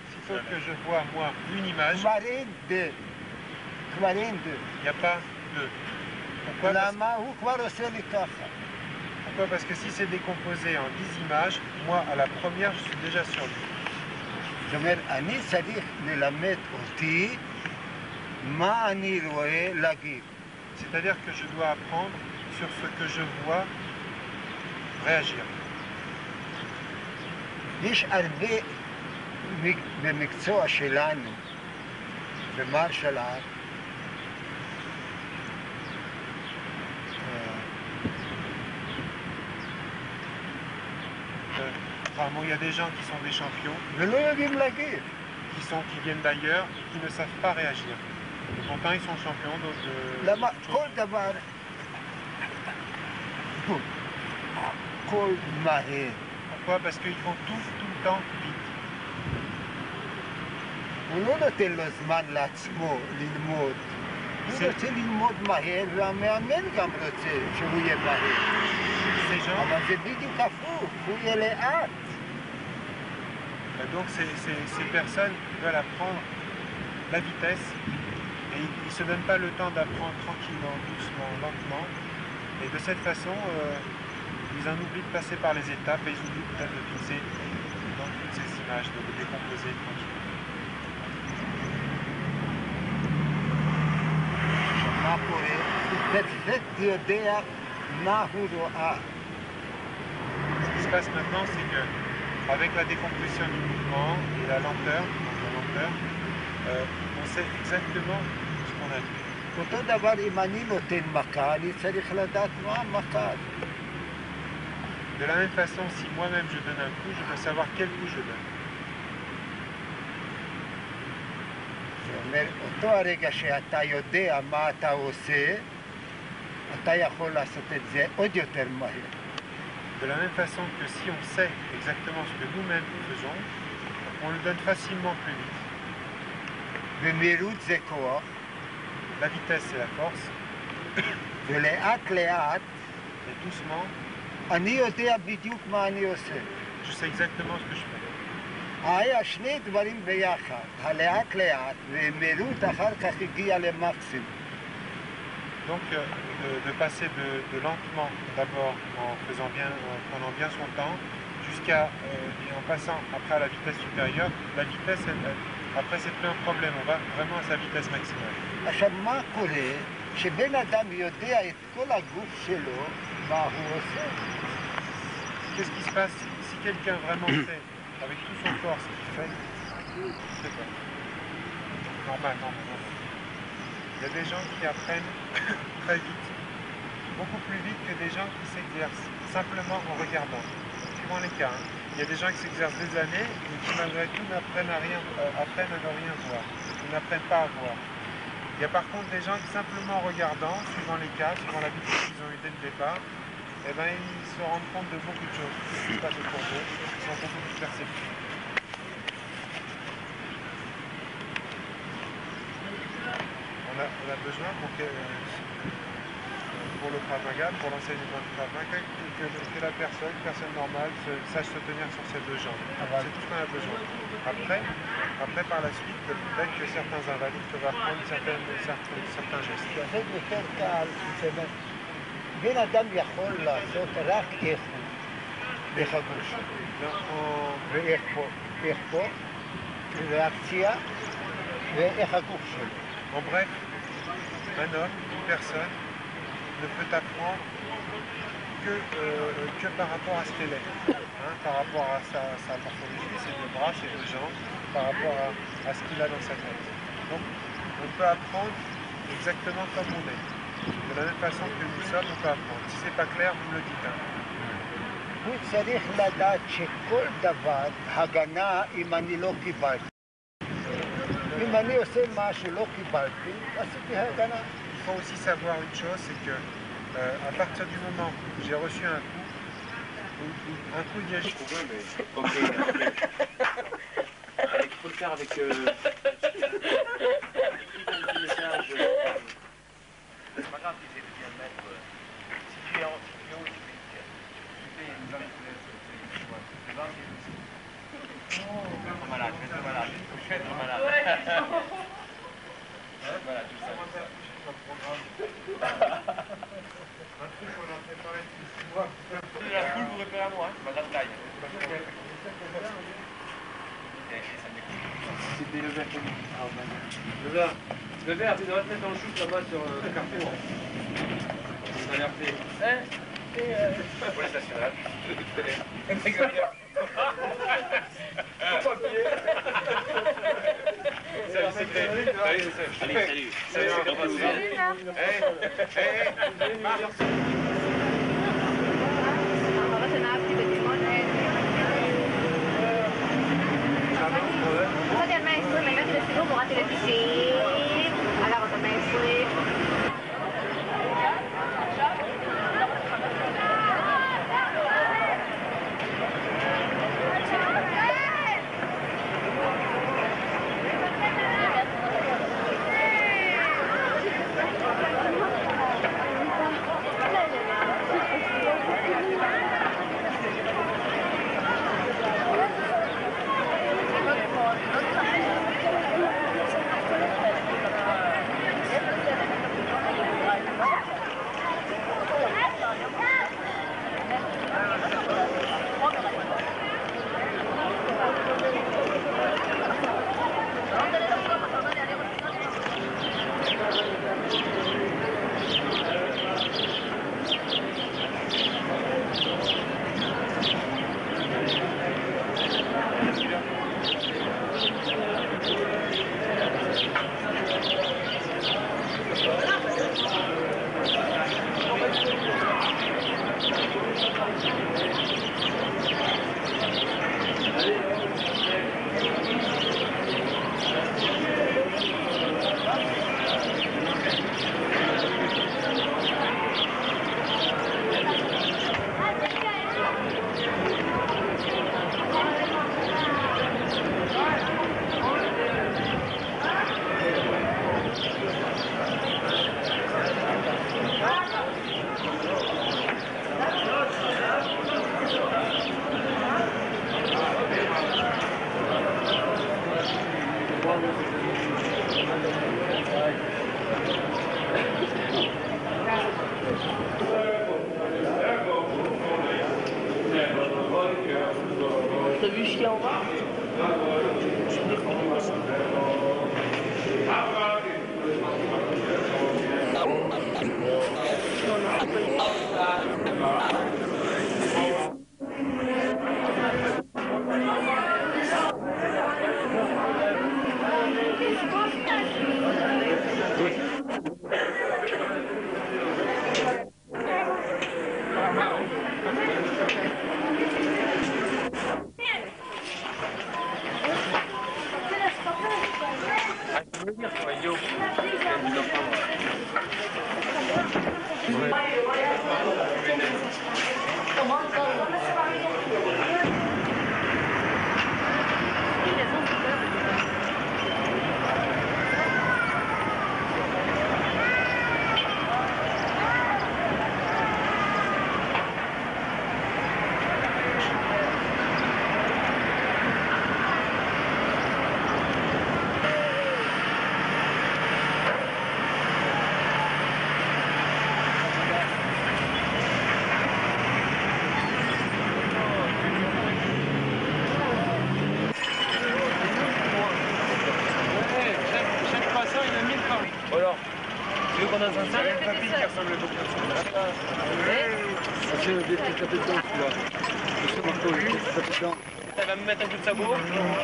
s'il faut que je vois moi une image, כבר אין ד, כבר אין ד. il n'y a pas deux. Pourquoi parce, למה? הוא כבר עושה לי ככה. pourquoi Parce que si c'est décomposé en 10 images, moi à la première je suis déjà sur lui. זאת אומרת, אני צריך ללמד אותי מה אני רואה להגיב. C'est-à-dire que je dois apprendre sur ce que je vois réagir. יש הרבה מ- במקצוע שלנו, במרשל ארט, Euh, Apparemment, il y a des gens qui sont des champions, ולא יודעים להגיב. qui, sont, qui viennent d'ailleurs, qui ne savent pas réagir. Et pourtant, ils sont champions d'autres. de- למה d'autres כל choses. דבר, הכל מהר. Pourquoi Parce qu'ils font tout, tout le temps vite. הוא לא נותן לו זמן לעצמו ללמוד. הוא זה- רוצה ללמוד מהר, והמאמן גם רוצה שהוא יהיה מהר. Ces gens, אבל זה בדיוק הפוך, הוא יהיה לאט. Donc ces, personnes veulent apprendre la vitesse et ils ne se donnent pas le temps d'apprendre tranquillement, doucement, lentement. Et de cette façon, euh, ils en oublient de passer par les étapes et ils oublient peut-être de viser dans toutes ces images, de les décomposer tranquillement. Ce qui se passe maintenant, c'est que avec la décompression du mouvement et la lenteur, donc la lenteur, euh, on sait exactement ce qu'on a dit. אותו דבר אם אני נותן מכה, אני צריך לדעת מה המכה. De la même façon, si moi-même je donne un coup, je dois savoir quel coup je donne. זה אומר, אותו הרגע שאתה יודע מה אתה עושה, אתה יכול לעשות את זה עוד יותר מהר. De la même façon que si on sait exactement ce que nous-mêmes nous faisons, on le donne facilement plus vite. ומהירות זה כוח, La vitesse, c'est la force, ולאט לאט et doucement, אני יודע בדיוק מה אני עושה. je sais exactement ce que je fais. היה שני דברים ביחד, הלאט לאט ומהירות אחר כך הגיע למקסימום. Donc euh, de, de passer de, de lentement d'abord en faisant bien, en prenant bien son temps, jusqu'à euh, et en passant après à la vitesse supérieure, la vitesse, elle- elle- après c'est plus un problème, on va vraiment à sa vitesse maximale. עכשיו, מה קורה שבן אדם יודע את כל הגוף שלו, מה הוא עושה? Qu'est-ce qui se passe si, si quelqu'un vraiment sait avec tout son corps ce qu'il fait C'est quoi Normal, normal, normal. Il y a des gens qui apprennent très vite, beaucoup plus vite que des gens qui s'exercent simplement en regardant. Suivant les cas. hein. Il y a des gens qui s'exercent des années et qui malgré tout n'apprennent à rien, euh, apprennent à ne rien voir. N'apprennent pas à voir. Il y a par contre des gens qui simplement en regardant, suivant les cas, suivant l'habitude qu'ils ont eu dès le départ, eh ben, ils se rendent compte de beaucoup de choses qui se ils sont beaucoup plus perceptifs. On a, on a besoin pour que, pour le Krav Maga, pour l'enseignement du Krav Maga, que, que- que la personne, une personne normale, se- sache se tenir sur ses deux jambes. C'est tout ce qu'on a besoin. Après, après, par la suite, peut-être que certains invalides peuvent apprendre certaines, certains, certains gestes. זה יותר קל, זאת אומרת, בן אדם יכול לעשות רק איך הוא, איך הגוף שלו, Dans- en- ואיך פה, איך פה, ריאקציה, ואיך הגוף שלו. En bref, un homme, une personne, ne peut apprendre que, euh, que par rapport à ce qu'elle est, hein, par rapport à sa, sa morphologie, ses deux bras, ses deux jambes, par rapport à, à ce qu'il a dans sa tête. Donc, on peut apprendre exactement comme on est. De la même façon que nous sommes, on peut apprendre. Si c'est pas clair, vous me le dites. hein. הוא צריך לדעת שכל דבר הגנה אם אני לא קיבלתי. אם אני עושה מה שלא קיבלתי, עשיתי הגנה. Il faut aussi savoir une chose, c'est que euh, à partir du moment où j'ai reçu un coup, ou- ou- un coup de yagi, Il faut le faire avec. euh, euh, C'est pas grave si c'est bien mettre. euh, Si tu es en tu fais une bonne Oh, malade. Voilà, tout ça. un truc qu'on a préparé depuis six mois. La foule vous référez à moi, hein, pas de la taille. Et ça m'écoute. Le verre Le verre. Tu devrais te mettre en là-bas sur euh, le carrefour. Vous alerter. Hein euh... Police nationale. Salut, secret. Salut, c'est Allez, salut. Salut, On va vous aider. Hey, hey, hey, I'm going to be va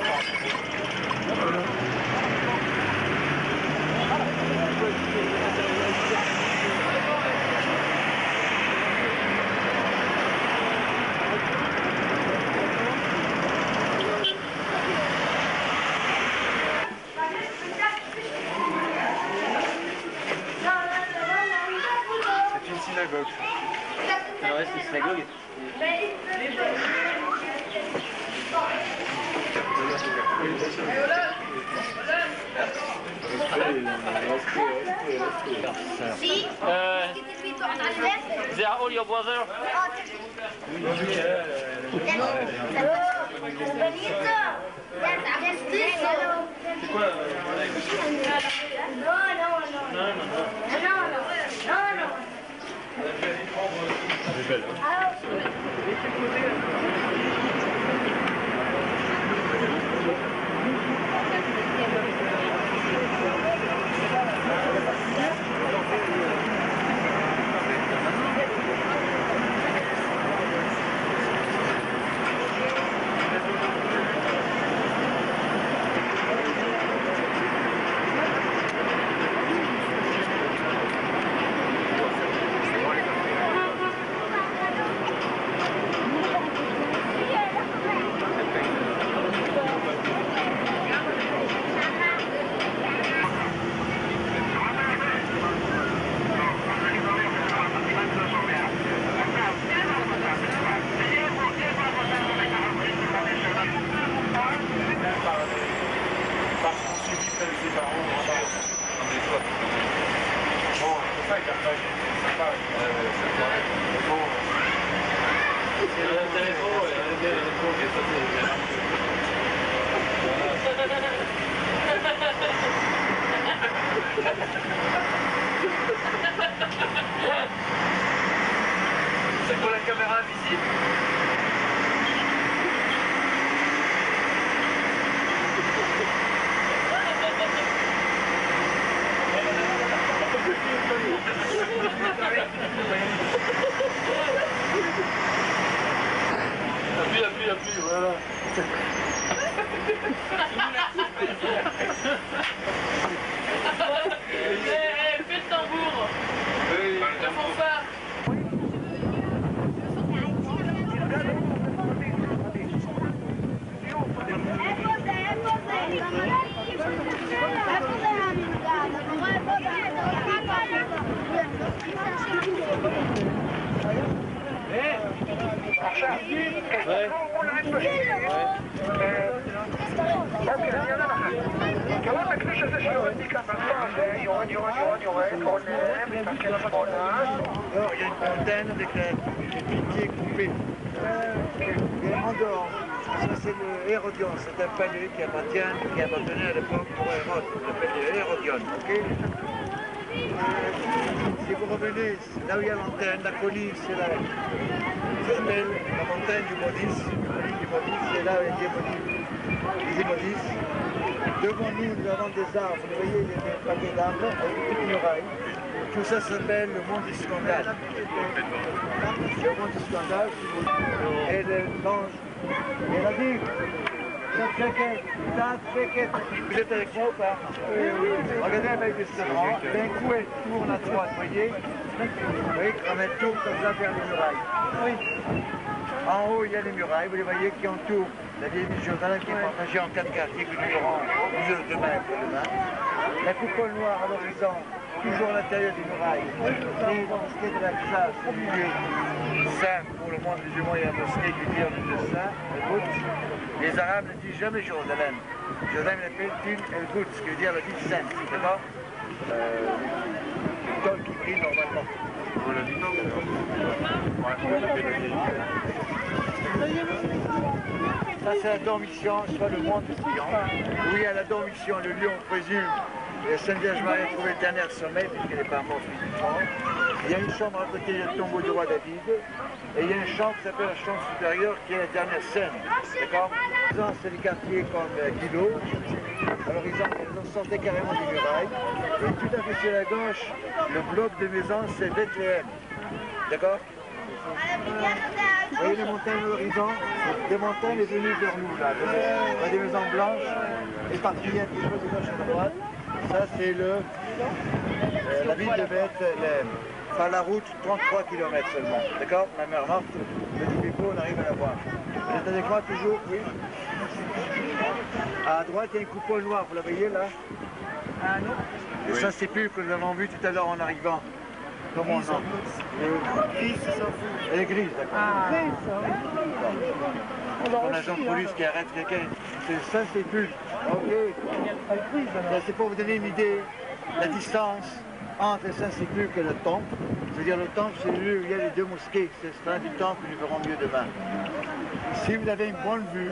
s'appelle le mont du scandale. Le mont du scandale, et l'ange, et la vie. Vous êtes avec moi ou pas? Regardez avec le restaurant, d'un coup elle tourne à droite, vous voyez? Vous voyez elle tourne comme ça vers les murailles. Oui. En haut, il y a les murailles, vous les voyez qui entourent la vieille ville Jourdain qui est partagée en quatre quartiers que nous aurons plusieurs demain. demain. La coupole noire à l'horizon, toujours à l'intérieur des murailles. Et la mosquée de l'Aqsa, c'est le lieu saint pour le monde musulman, a la mosquée qui dit en lieu saint, le. Les Arabes ne disent jamais Jérusalem. Jérusalem l'appelle Til El ce qui veut dire la ville sainte, d'accord euh, Le tol qui brille normalement. Ça c'est la dormition, soit le monde du il y a la dormition, le lieu on présume. Et Sainte Vierge Marie a trouvé le dernier sommeil, puisqu'elle n'est pas morte physiquement. Il y a une chambre à côté du tombeau du roi David. Et il y a une chambre qui s'appelle la chambre supérieure, qui est la dernière scène. D'accord C'est des quartiers comme euh, Guido. À l'horizon, on sortait carrément des murailles. Et tout à fait sur la gauche, le bloc de maisons, c'est Bethléem. D'accord vous voyez les montagnes à l'horizon Des montagnes est venues vers nous, là. A des maisons blanches, éparpillées un petit peu de gauche à droite. Ça, c'est le, euh, la ville de Bethléem. Par la route, 33 km seulement. D'accord? La mer morte, le Dibéco, on arrive à la voir. Vous êtes avec moi toujours? Oui. À droite, il y a une coupole noire, vous la voyez là? Ah non Et ça, c'est plus que nous avons vu tout à l'heure en arrivant. Comment on en Grise, Elle est grise, d'accord. Ah. On a agent de police qui arrête quelqu'un. C'est ça, c'est plus. Ok. Ça, C'est pour vous donner une idée, la distance entre Saint-Sécule et le temple. C'est-à-dire le temple, c'est le lieu où il y a les deux mosquées. C'est ce du temple que nous verrons mieux demain. Si vous avez une bonne vue,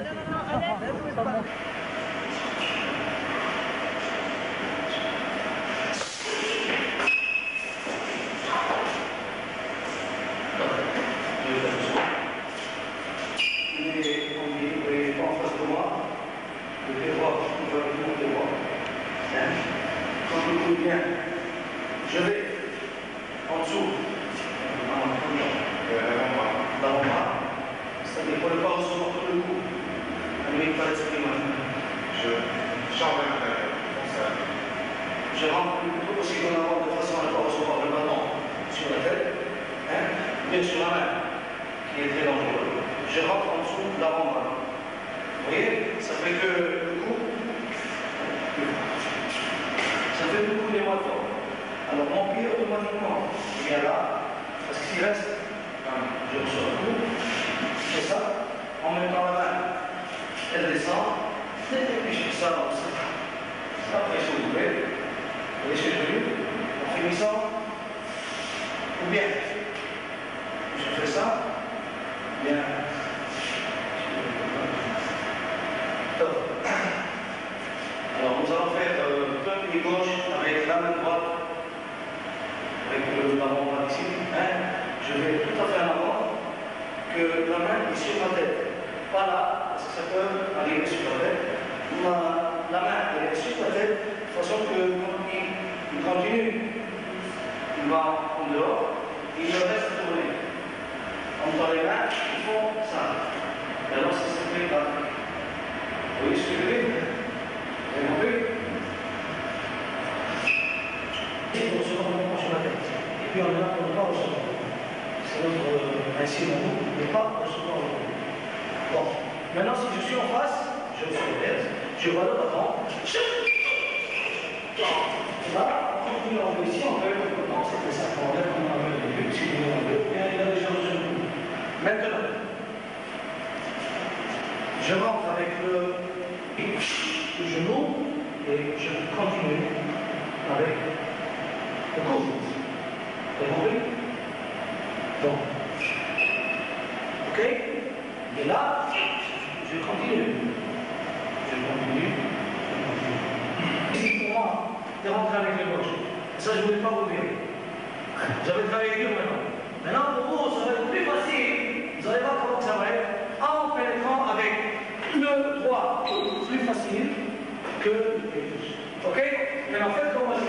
que le gauche. Ok Mais en fait, comment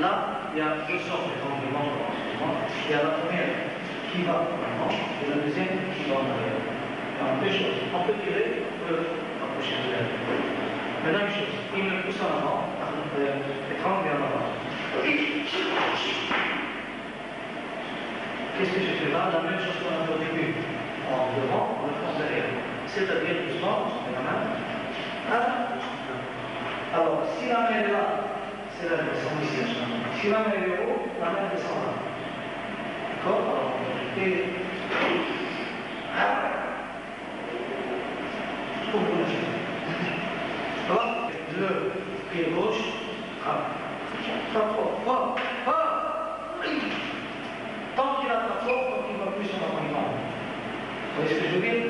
Là, il y a deux sortes de. Il y a la première qui va vraiment et la deuxième qui va en arrière. On peut tirer, on peut approcher de l'air. Maintenant, une chose. Il me pousse en avant, l'étrangle en avant. Qu'est-ce que je fais là? La même chose qu'on a fait au début. En devant, on le prend derrière. C'est-à-dire, doucement, on se met la main. Ah, あと、シラメルは、シラメル、そのシラメルを学んでそうなと思って、は、ル、ピロシ、カ、サポ、ファ、ファ、Tant qu'il a pas fort, tant qu'il va plus, on va moins mal. Vous voyez ce que je veux dire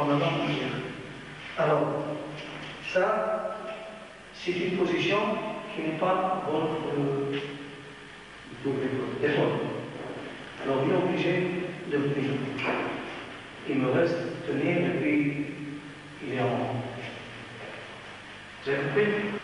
en avant. Alors, ça, c'est une position qui n'est pas bonne pour le Alors, il est obligé de venir. Il me reste tenir depuis, il est en rond. Vous avez compris?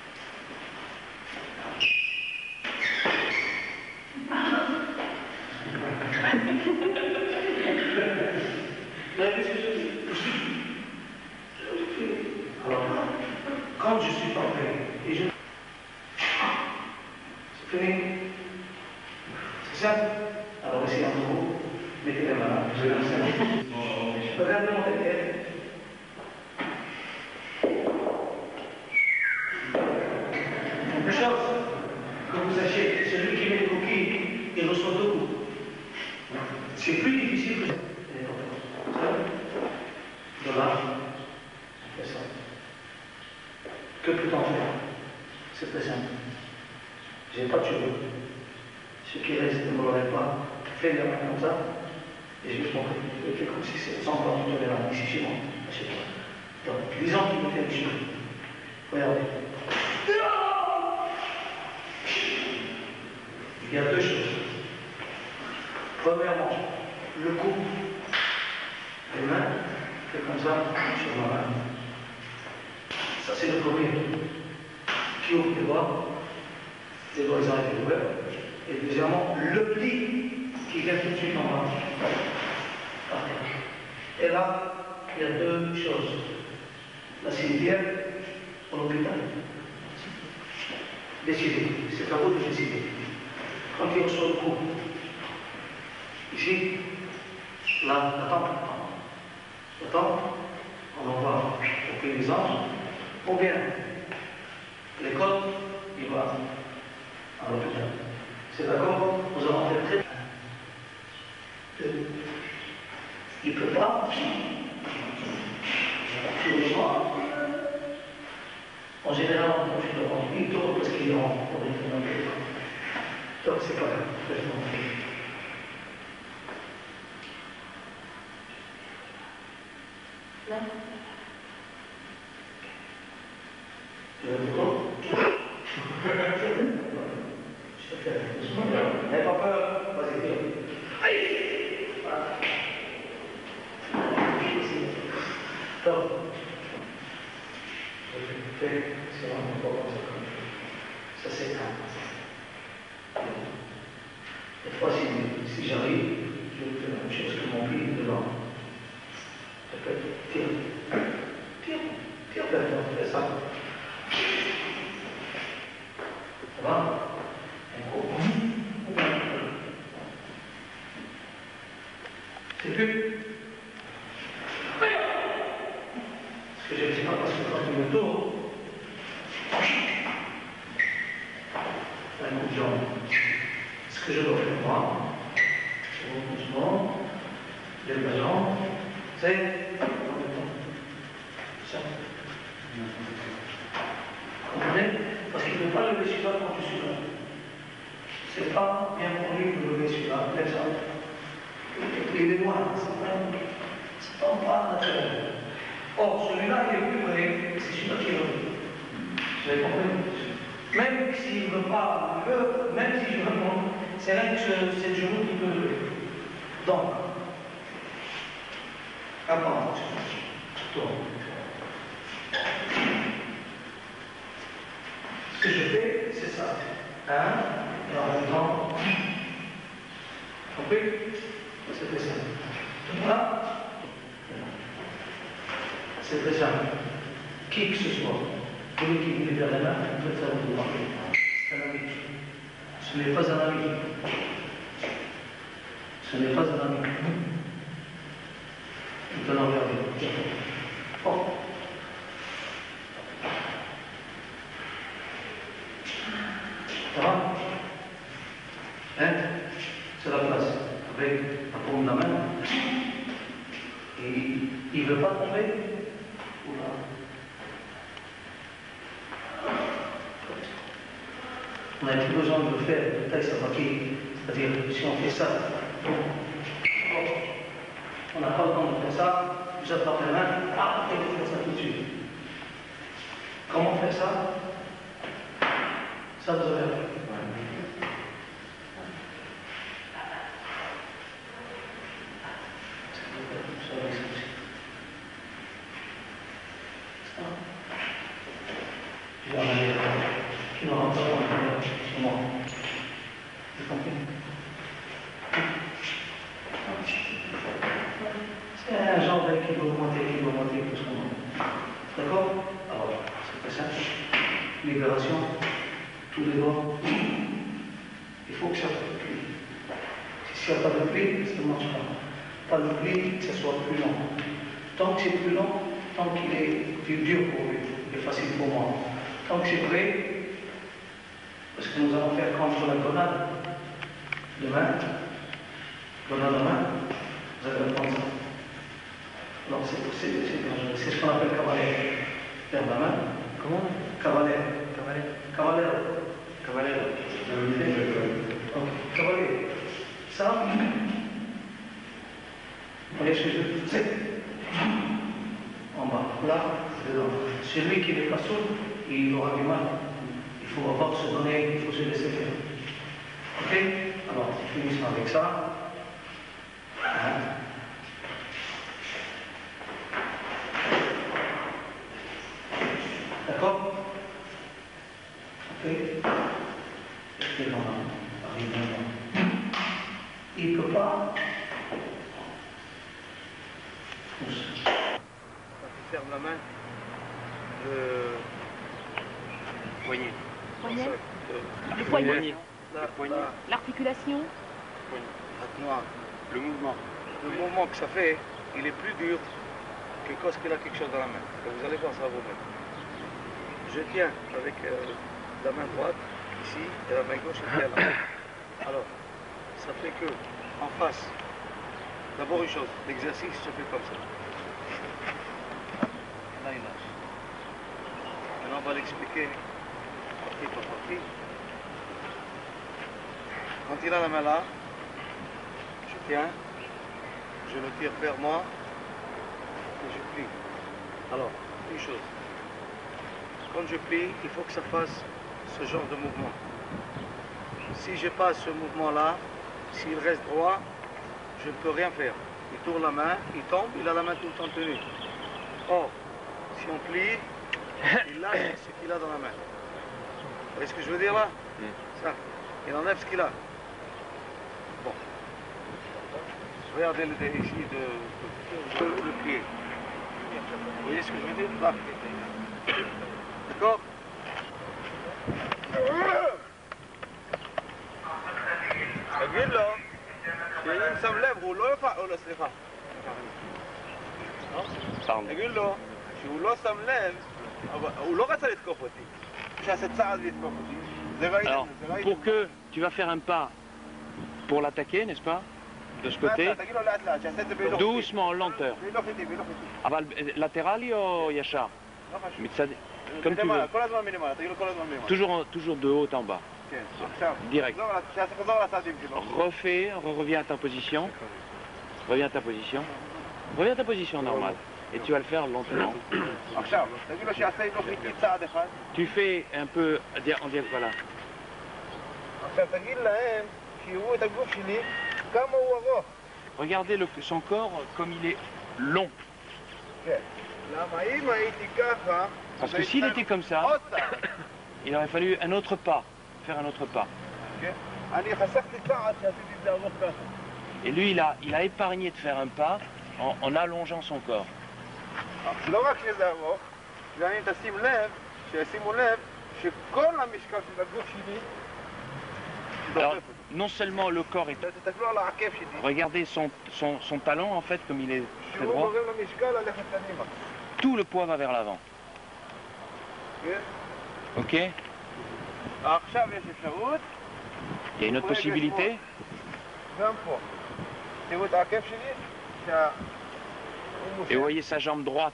On a plus besoin de le faire, le texte a. C'est-à-dire, si on fait ça, on n'a pas le temps de faire ça, déjà par la main, ah, on peut faire ça tout de suite. Comment faire ça? Ça vous avez poignet. L'articulation. Le mouvement. Le mouvement que ça fait, il est plus dur que quand il a quelque chose dans la main. Vous allez voir ça vous-même. Je tiens avec euh, la main droite, ici, et la main gauche, tiens là. Alors, ça fait que, en face, d'abord une chose, l'exercice se fait comme ça. Là, il lâche. Maintenant, on va l'expliquer partie par partie. Il a la main là, je tiens, je le tire vers moi et je plie. Alors, une chose. Quand je plie, il faut que ça fasse ce genre de mouvement. Si je passe ce mouvement-là, s'il reste droit, je ne peux rien faire. Il tourne la main, il tombe, il a la main tout le temps tenue. Or, si on plie, il lâche ce qu'il a dans la main. Vous voyez ce que je veux dire là? Ça. Il enlève ce qu'il a. Bon. Regardez le ici de, de, de- le pied. Vous voyez ce que je veux dire Là. D'accord תגיד לו שאם שם לב הוא לא יפעל, או לא סליחה. Pardon. תגיד לו שהוא לא שם לב, אבל הוא לא רצה לתקוף אותי. שיעשה צעד ויתקוף אותי. זה ראיתם, Alors, זה ראיתם. pour que tu vas faire un pas pour l'attaquer, n'est-ce pas de ce côté, doucement, en lenteur. Ah, bah, latéral ou Yacha Comme tu veux. Toujours, toujours de haut en bas. Direct. Refais, reviens à ta position. Reviens à ta position. Reviens à ta position normale. Et tu vas le faire lentement. Tu fais un peu en diagonale. Regardez son corps comme il est long. Parce que s'il était comme ça, il aurait fallu un autre pas, faire un autre pas. Et lui, il a, épargné de faire un pas en, allongeant son corps non seulement le corps est... Regardez son, son, son talent, en fait, comme il est. Tout le poids va vers l'avant. Ok. Il y a une autre possibilité et vous voyez sa jambe droite.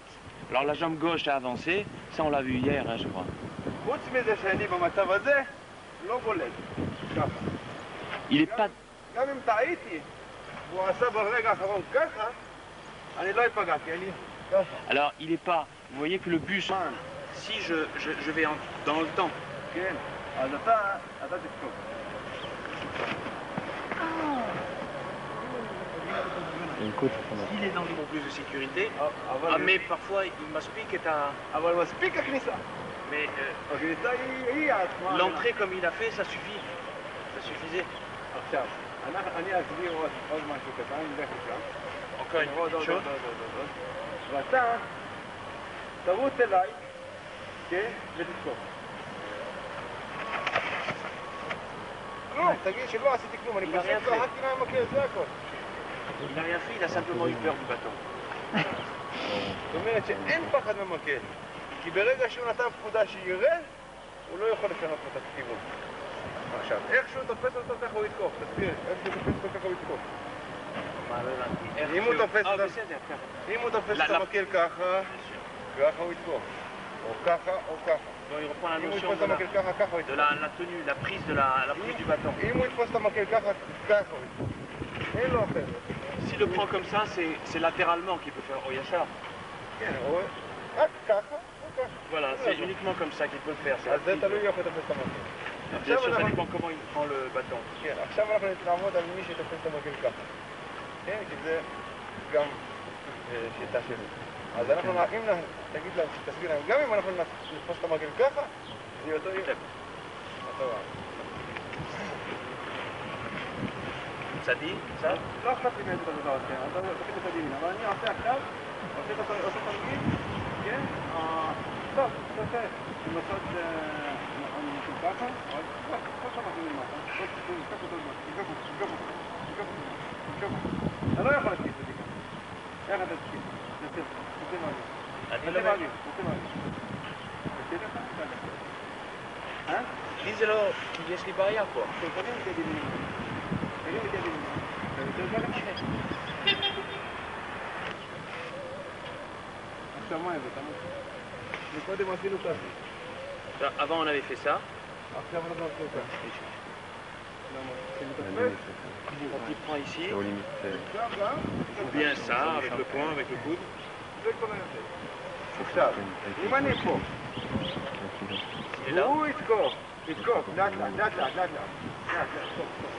Alors la jambe gauche a avancé, ça on l'a vu hier, hein, je crois. Il n'est pas... Alors, il n'est pas... Vous voyez que le bus... Hein, si je, je, vais dans le temps. Ah, hein. Il est dans les plus de sécurité. Ah, ah, mais parfois, il m'a m'explique à... Mais euh, l'entrée comme il a fait, ça suffit. Ça suffisait. עכשיו, אני אסביר עוד משהו קטן, נלך לשם. עוד, עוד, chose. עוד, עוד, עוד, עוד. ואתה תרוץ אליי, כן, ותתקוף. כלום, תגיד שלא עשיתי כלום, אני פשוט. צחקתי להם מקל, זה הכל. Il n'a rien fait, il a simplement eu peur du bâton. זאת אומרת שאין פחד ממקל. כי ברגע שהוא נתן פקודה שירד, הוא לא יכול לשנות את הכיוון. עכשיו, איך שהוא תופס אותו ככה הוא יתקוף, תסביר, איך שהוא תופס אותו ככה הוא יתקוף. אם הוא תופס Ah, את בסדר, ה- ככה. אם הוא תופס לה- את לה- המקל ככה, ככה הוא יתקוף. או ככה או ככה. Bon, il reprend la אם הוא notion יתפוס את de la, המקל ככה, ככה הוא de יתקוף. la, la tenue, la prise de la, la prise du bâton. אם הוא יתפוס את המקל ככה, ככה הוא יתקוף. אין לו אחרת. S'il le prend comme ça, c'est c'est latéralement qu'il peut faire au yachar. כן, הוא... רק ככה או ככה. Voilà, c'est uniquement comme ça qu'il peut le faire. עכשיו אנחנו... בו comment il prend le bâton. כן, עכשיו אנחנו נעבוד על מי שתופס את המגן ככה. כן, כי זה גם שיטה שלי. אז אנחנו, אם תגיד להם, תסביר להם, גם אם אנחנו נתפוס את המגן ככה, זה יהיה אותו יום. צדי? לא אכפת לי באיזה דבר, כן, אתה תגיד את הדין, אבל אני עושה עכשיו, עושה תרגיל, כן, טוב, זה עושה, עם Avant, on avait fait ça. עכשיו אנחנו עושים ככה. למה? כי מתופף. Donc il prend ici, עכשיו גם. ou bien ça, avec le poing, avec le coude. זה כל היותר. עכשיו, אם אני פה, Il est là. הוא יתקוף, יתקוף, לאט לאט, לאט לאט, לאט לאט. לאט לאט, סוף, סוף.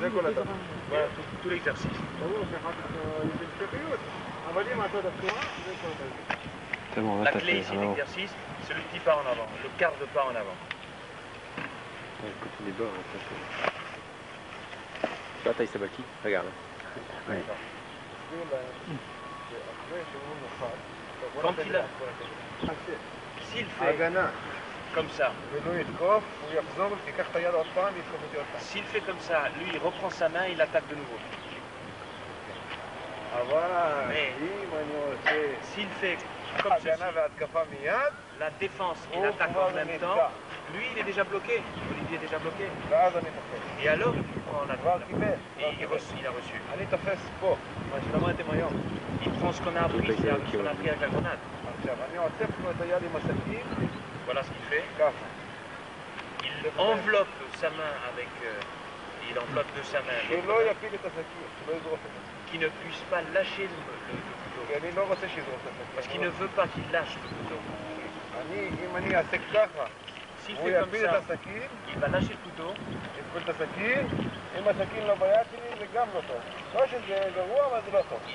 זה כל הדבר. Tout, l'exercice. La clé ici l'exercice, celui qui part en avant, le quart de pas en avant. Côté des Bataille Sabaki, regarde. Quand il a... S'il fait comme ça. S'il fait comme ça, lui il reprend sa main, il attaque de nouveau. Mais s'il fait comme ceci, la défense et l'attaque en même temps, lui il est déjà bloqué, Olivier est déjà bloqué. Et alors il prend la et il, il a reçu. Il prend ce qu'on a appris, ce qu'on a appris avec la grenade voilà ce qu'il fait. Il enveloppe sa main avec. Euh, il enveloppe de sa main. Avec, qui ne puisse pas lâcher le, couteau. Parce qu'il ne veut pas qu'il lâche le couteau. S'il fait comme ça, il va lâcher le couteau.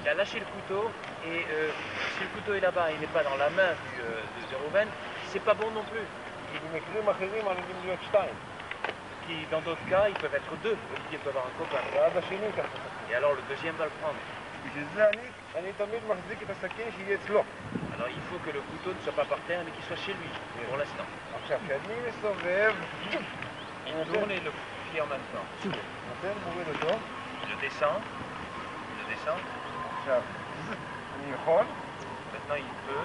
Il a lâché le couteau et euh, si le couteau est là-bas, il n'est pas dans la main du, euh, de 020, c'est pas bon non plus. Qui, dans d'autres cas, ils peuvent être deux. Olivier peut avoir un copain. Et alors le deuxième va le prendre. Alors il faut que le couteau ne soit pas par terre, mais qu'il soit chez lui, pour l'instant. Il tourne et le pied en Il temps. Je descends. Je descends. Maintenant il peut.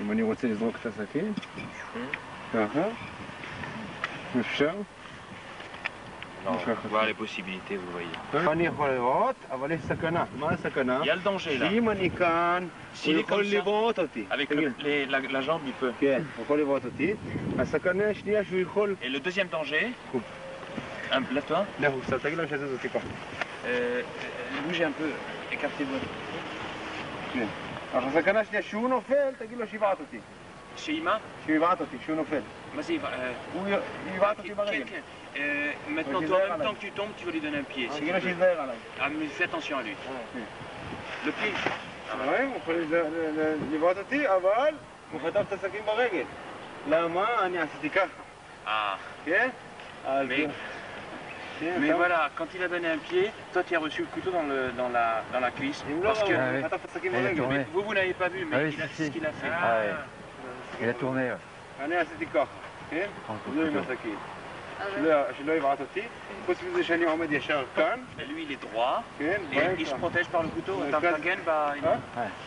የመኒወትን ተሳፊ voilà les possibilités, vous voyez. Il y a le danger là. Si avec la, jambe, il peut. Et le deuxième danger, ah, euh, euh, bougez un peu, écartez-vous. عشان السكنه الشنيعه شو نوفل تجيب له شيء بعطتي شيء ما؟ شيء maintenant, toi, en même temps que tu tombes, tu vas lui donner un pied. Ah, fais attention à lui. Le pied. Ah. ah. Mais... כן, mais אתה- voilà, quand il a donné un pied, toi tu as reçu le couteau dans, le, dans, la, dans la cuisse. אם לא, Parce que הוא חטף את הסכין Elle a ברגל. tourné. mais vous, vous n'avez pas vu, mais Ah oui, il a, si, c'est si. ce qu'il a fait. Ah ouais. Il a tourné. ouais. אני עשיתי ככה, כן? Prends le לא עם couteau. הסכין. שלא- שלא יבעט אותי. חוץ מזה שאני עומד ישר כאן, Et lui, il est droit. כן? Et רואים il se ככה. protège par le couteau. Ouais, Attends, quand- Kagen, bah, il... Hein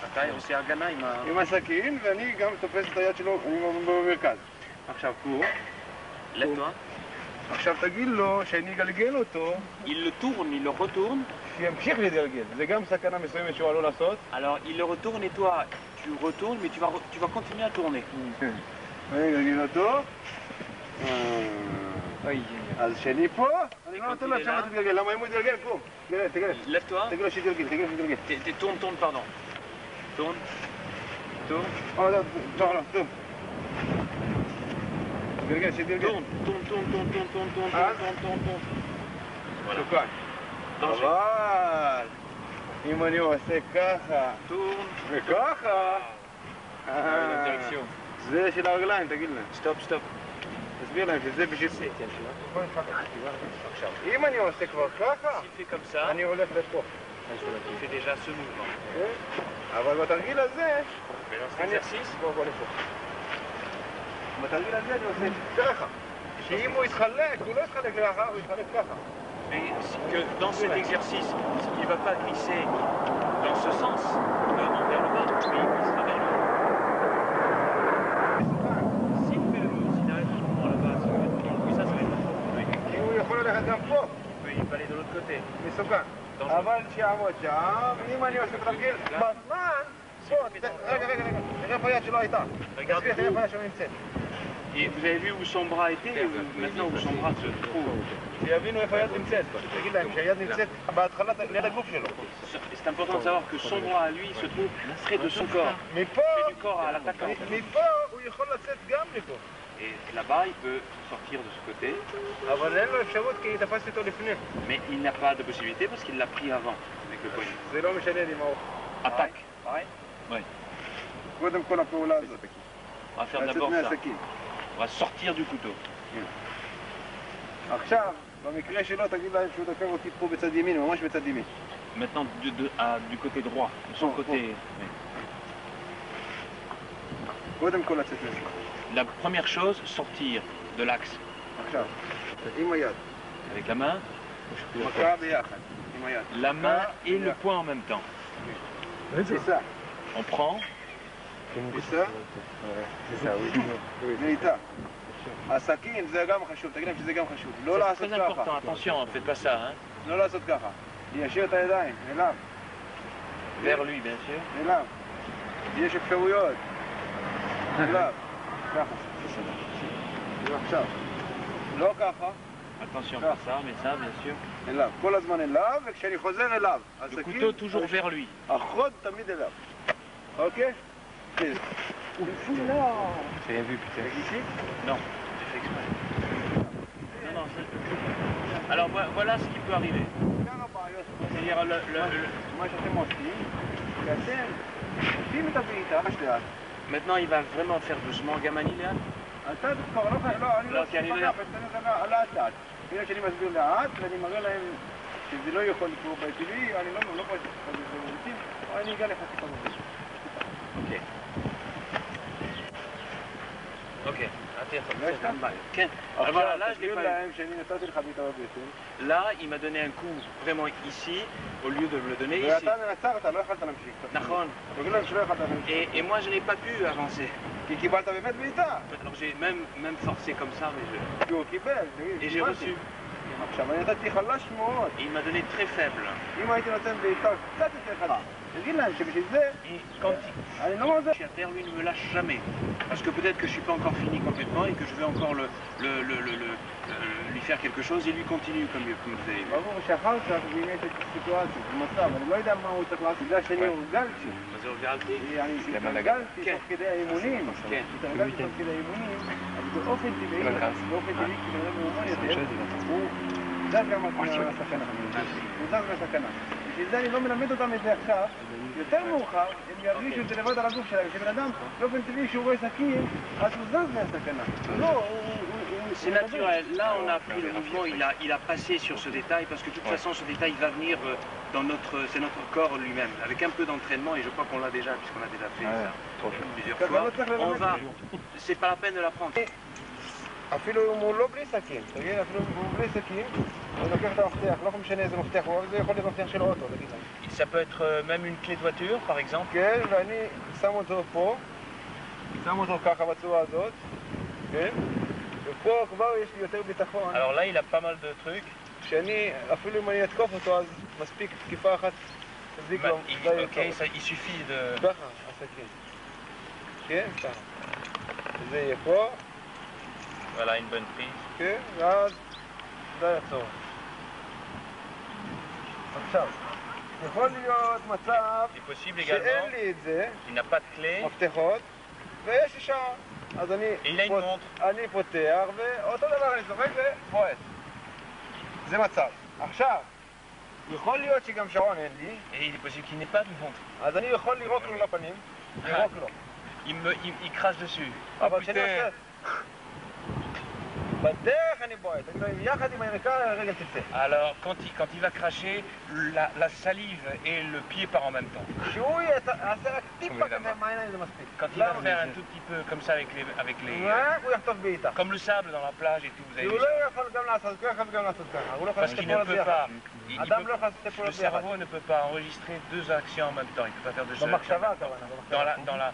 Attends, c'est Agana, il m'a... עם הסכין, ואני גם תופס את היד שלו, אני במרכז. עכשיו קור. Lève-toi. עכשיו תגיד לו שאני אגלגל אותו, Il le tourne, il le retourne. שימשיך להתגלגל. זה גם סכנה מסוימת שהוא עלול לעשות. Alors, il le retourne et toi, tu retournes, mais tu vas, re- tu vas continuer à tourner. אני אגלגל אותו. אז שני פה, אני לא נותן לו אפשרות להתגלגל. למה אם הוא יתגלגל פה? תגלגל, תגלגל. Lève-toi. תגיד לו שיתגלגל, תגיד לו שיתגלגל. T'es- t'es- Tourne, tourne, pardon. Tourne. Tourne. או, לא, לא, לא, טוב. תגלגל, שיתגלגל. Tourne, tourne, tourne, tourne, tourne, tourne, tourne, Hein tourne, tourne, tourne. Voilà. מסוכן. Danger. אבל אם אני עושה ככה Tourne. וככה, אה, direction. זה של הרגליים, תגיד להם. Stop, stop. תסביר להם שזה בשביל... אם אני עושה כבר ככה, S'il fait comme ça, אני הולך לפה. il fait déjà ce mouvement. אבל בתרגיל הזה, Mais dans cet אני... בתרגיל הזה אני עושה ככה. שאם הוא יתחלק, הוא לא יתחלק ככה, הוא יתחלק ככה. mais c'est que dans cet exercice, il ne va pas glisser dans ce sens, euh, vers le bas, mais il glissera vers le haut. S'il fait le s'il arrête le mouvement là-bas, ça va être- oui, ça, ça va être oui. כי הוא יכול ללכת גם פה, Oui, il peut aller de l'autre côté. מסוכן. אבל שיעמוד שם, אם אני עושה תרגיל בזמן, בוא, ת- רגע, רגע, רגע, תראה איפה היד שלו הייתה. Regarde תסביר, תראה איפה היד שלו נמצאת. Et vous avez vu où son bras était et où- maintenant où son bras se trouve. שיבינו איפה היד נמצאת. תגיד להם שהיד נמצאת בהתחלה ליד הגוף שלו. C'est important de savoir que son bras à lui se trouve près de son corps, מפה, près du corps à l'attaquant. מפה הוא יכול לצאת גם לפה. Et là-bas, il peut sortir de ce côté, אבל אין לו אפשרות כי תפסתי אותו לפני. mais il n'a pas de possibilité parce qu'il l'a pris avant avec le poignet. זה לא משנה לי מה הוא... Attaque. Oui. Ouais. On va faire d'abord ça. On va sortir du couteau. Maintenant du, côté droit, de son côté. La première chose, sortir de l'axe. Avec la main. La main et le poing en même temps. C'est ça. On prend, תפיסה. בעיטה. הסכין זה גם חשוב, תגיד להם שזה גם חשוב. לא c'est לעשות très important, ככה. attention, faites pas ça, hein. לא לעשות ככה. ליישר את הידיים, אליו, vers lui bien sûr. אליו. יש אפשרויות. אליו. ככה. עכשיו. לא ככה, Attention, pas ça, mais ça bien sûr. אליו. כל הזמן אליו, וכשאני חוזר אליו, Le הסכין, couteau toujours vers lui. החוד תמיד אליו. אוקיי? כן. J'ai rien vu, putain. Non, j'ai fait exprès. Non, non, c'est- Alors vo- voilà ce qui peut arriver. C'est-à-dire le, le- le- מה שאתם עושים, שאתם עושים את הבעיטה, ממש לאט. Maintenant il va vraiment faire doucement Gamani Léa. אתה כבר לא חייב, לא, אני לא, לא כי אני לא- מחפש, אני אומר לאט לאט. בגלל שאני מסביר לאט, ואני מראה להם שזה לא יכול לקרות בטבעי, אני לא לא פועל בזה, אני אגע לך טיפה اوكي ah, là, là, il m'a donné un coup vraiment ici, au lieu de me le donner ici. Et, moi, je n'ai pas pu avancer. Alors j'ai même, même forcé comme ça, mais je... Et j'ai reçu. עכשיו, אני נתתי חלש מאוד. Et il m'a donné très faible. אם הייתי נותן בעיטה קצת יותר חדה, תגיד להם שבשביל זה, Et quand אני לא מעוזר. je suis à terre, lui ne me lâche jamais. Parce que peut-être que je suis pas encore fini complètement et que je vais encore le, le, le, le- le- euh, lui faire quelque chose et lui continue comme, comme vous avez vu. ברור שאחר כך, ואם יש את הסיטואציה, במצב, אני לא יודע מה הוא צריך לעשות, בגלל שאני הורגלתי. מה זה הורגלתי? אני התרגלתי תוך כדי האימונים, כן. התרגלתי תוך כדי האימונים, אז באופן טבעי, באופן טבעי, כשבן אדם מאומן יותר, הוא זז גם מהסכנה. הוא זז מהסכנה. בשביל זה אני לא מלמד אותם את זה עכשיו, יותר מאוחר, הם ירגישו את זה לבד על הגוף שלהם. כשבן אדם, באופן טבעי, כשהוא רואה סכין, אז הוא זז מהסכנה. לא, הוא... הוא- הוא- C'est naturel. Là, on a appris le mouvement, il a, il a passé sur ce détail parce que de toute façon, ce détail va venir euh, dans notre, c'est notre corps lui-même. Avec un peu d'entraînement, et je crois qu'on l'a déjà, puisqu'on a déjà fait ça plusieurs Ça fois, va faire le on même va. jour. C'est pas la peine de l'apprendre. אפילו אם הוא לא בלי סכין, תגיד, אפילו אם הוא בלי סכין, הוא לוקח את המפתח, לא משנה איזה מפתח הוא, אבל זה יכול להיות מפתח של אוטו, תגיד להם. Ça peut être euh, même une clé de voiture, par exemple. כן, ואני שם אותו פה, שם אותו ככה בצורה הזאת, כן? ופה כבר יש לי יותר ביטחון, Alors là, il a pas mal de trucs. שאני, אפילו אם אני אתקוף אותו, אז מספיק תקיפה אחת תזיק לו. Il- די ok, יותר. ça, il suffit de. ככה, הסכין. כן, ככה. זה יהיה פה, על עין בן פי? כן, ואז זה היה צורך. עכשיו, יכול להיות מצב שאין לי את זה, מפתחות, ויש לי שער. אז אני, פות... אני פותח, ואותו דבר אני זורק ופועט. זה מצב. עכשיו, יכול להיות שגם שעון אין לי. אז אני יכול לירוק לו לפנים, לירוק לו. אם me, il, אבל כשאני עושה... Alors, quand il, quand il va cracher, la, salive et le pied partent en même temps. Quand il va faire un tout petit peu comme ça avec les... Avec les euh, comme le sable dans la plage et tout, vous avez vu Parce qu'il ne peut pas... Le cerveau ne peut pas enregistrer deux actions en même temps, il ne peut pas faire de choses. Dans la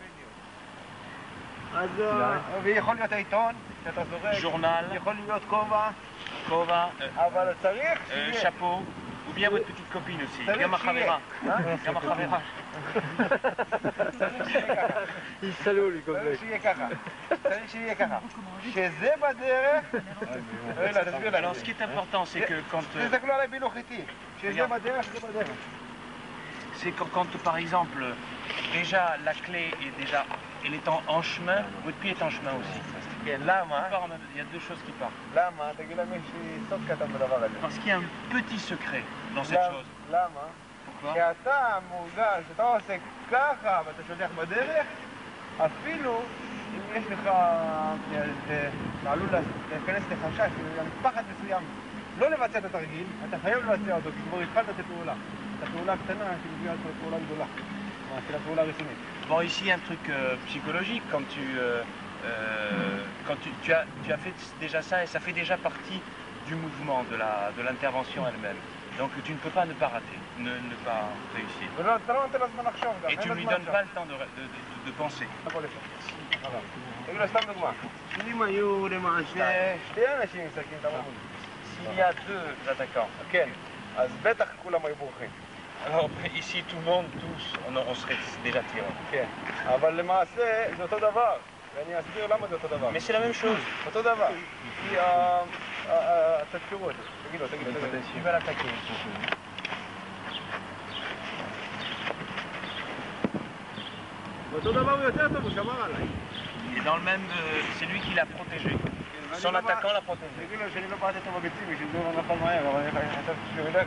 אז אה, ויכול להיות העיתון שאתה זורק. journal, יכול להיות כובע, kova, euh, אבל צריך euh, שיהיה. chapeau, ou bien votre petite copine aussi, צריך Gamma שיהיה. Chavera. אה? Gamma Chavera. צריך שיהיה ככה. Il salaud, lui, comme צריך שיהיה ככה. צריך שיהיה ככה. שזה בדרך... רגע, תסביר לנו. Alors, ce qui est important, c'est que quand, euh, תסתכלו עליי בהילוך איתי. שזה Regarde. בדרך, שזה בדרך. c'est quand, quand, par exemple, déjà la clé est déjà, elle est en, en chemin, votre pied est en chemin aussi. כן, Il למה? part en même- Il y a deux choses qui partent. למה? תגיד להם יש לי סוד קטן בדבר הזה. Parce qu'il y a un petit secret dans cette למה? chose. למה? Pourquoi כשאתה מורגל, כשאתה עושה ככה ואתה שולח בדרך, אפילו אם יש לך, זה עלול להיכנס לחשש, גם פחד מסוים, לא לבצע את התרגיל, אתה חייב לבצע אותו, כי כבר התחלת את הפעולה. את הפעולה הקטנה שמביאה אותך לפעולה גדולה. כלומר, של הפעולה הראשונית. bon, ici, un truc euh, psychologique, quand tu, euh, euh, quand tu, as, tu, as, fait déjà ça, et ça fait déjà partie du mouvement, de l'intervention de elle-même. Donc tu ne peux pas ne pas rater, ne, ne pas réussir. Et tu ne lui donnes pas le temps de, de, de penser. Ah. S'il y a deux attaquants, כן, אז בטח כולם היו בורחים. alors ici tout le monde, tous, on, on serait déjà tirés. כן, אבל למעשה זה אותו דבר, ואני אסביר למה זה אותו דבר. Mais c'est la même chose. אותו דבר. כי ה- ה- ה- תזכרו את זה. תגיד לו, תגיד לו, תגיד לו. Tu vas l'attaquer. אותו דבר הוא יותר טוב, הוא שמר עליי. Il est dans le même. euh, c'est lui qui l'a protégé. Son attaquant l'a protégé. תגיד לו שאני לא בעט אותו בביצים, בשביל זה הוא נפל מהר, אבל אני חשבתי שהוא ילך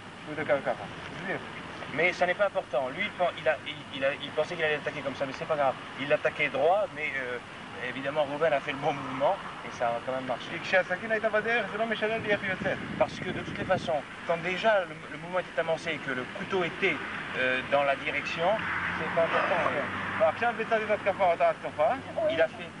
Mais ça n'est pas important. Lui, il, a, il, a, il pensait qu'il allait attaquer comme ça, mais c'est pas grave. Il l'attaquait droit, mais euh, évidemment, Rouven a fait le bon mouvement et ça a quand même marché. Parce que de toutes les façons, quand déjà le, mouvement était amorcé et que le couteau était euh, dans la direction, c'est pas important. Fait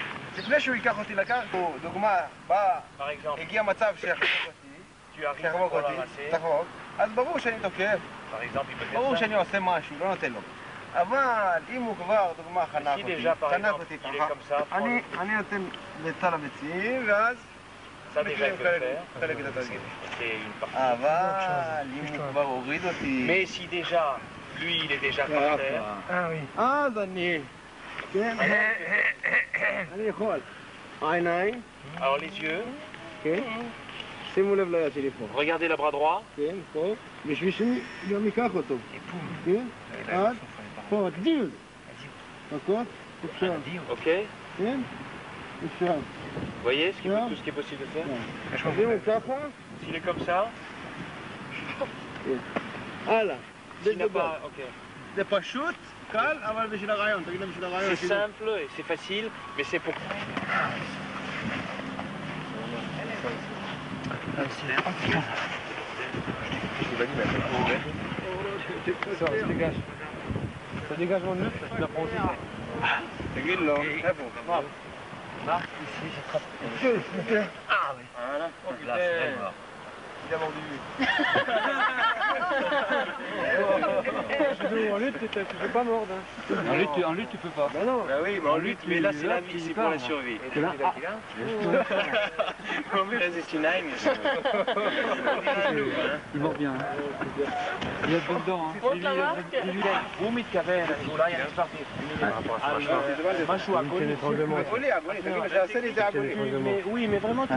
לפני שהוא ייקח אותי לקרקע, דוגמה, בא, הגיע מצב שיחרוב אותי, תחרוב, אז ברור שאני תוקף, ברור שאני עושה משהו, לא נותן לו. אבל אם הוא כבר, דוגמה, חנק אותי, חנק אותי ככה, אני נותן לצד המציעים, ואז... אבל אם הוא כבר הוריד אותי... אז אני... אה, Allez, Khol. Ein, ein. Alors les yeux. Ok. C'est mon téléphone. Regardez le bras droit. Ok, Mais je vais chez lui, mes cartes. Et poum. Ah, ok. Ah, Khol, deal. D'accord Ok. Ok. Vous voyez ce qui, tout ce qui est possible de faire? S'il est comme ça. Ah là, S'il n'a pas. Ok. Il pas shoot. קל, אבל בשביל הרעיון, תגיד להם בשביל הרעיון. C'est simple et c'est facile, mais c'est pour... Ça dégage. Ça dégage mon œuf, tu l'apprends aussi. תגיד לו, איפה הוא? Là, ici, j'attrape. Ah oui. Voilà. Là, c'est mort. en lutte, tu peux pas mordre. En, lutte, peux pas. Bah non. Bah oui, mais en, lutte, mais là, c'est la vie, c'est pour la survie. Et là, là, Il mord bien. Hein. Il a de bonnes là, hein. il y a Machou à coller. Abonné, abonné. Oui, mais vraiment, tu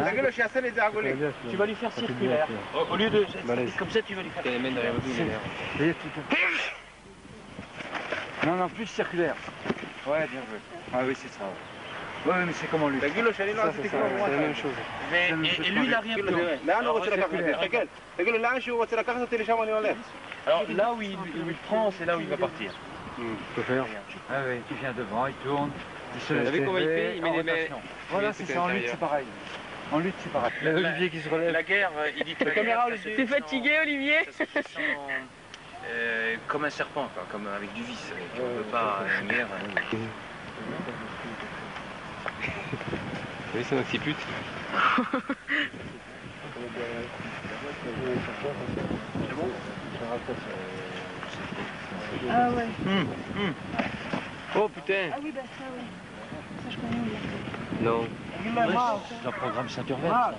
vas lui faire circulaire. Au lieu de. Comme ça, tu vas lui faire. Non, non, plus circulaire. Ouais, bien joué. Ah oui, c'est ça. Ouais, mais c'est comment lui C'est la même chose. Mais et, lui, il a rien Alors là où il, prend, c'est là où il va partir. Hmm, il peut faire. Ah oui, il vient devant, il tourne, il se laisse. Vous il fait Il met des Voilà, c'est ça, en lutte, c'est pareil. En lutte, c'est pareil. La- Olivier qui se relève. La guerre, euh, il dit que la caméra, guerre, Olivier. T'es fatigué, Olivier ça se sent, euh, comme un serpent, quoi, comme avec du vis. et qu'on ne peut pas une guerre. hein. Oui, c'est un occiput. Ah ouais. Oh putain Ah oui, bah ça, oui. Ça, je connais, oui. Non. C'est un programme Saint-Urbain.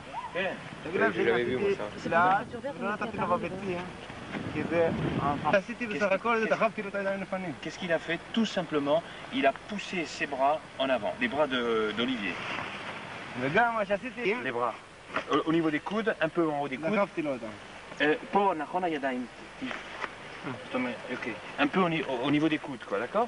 Qu'est-ce qu'il a fait Tout simplement, il a poussé ses bras en avant, les bras d'Olivier. Les bras. Au niveau des coudes, un peu en haut des coudes. Euh, un peu au niveau des coudes, quoi, d'accord?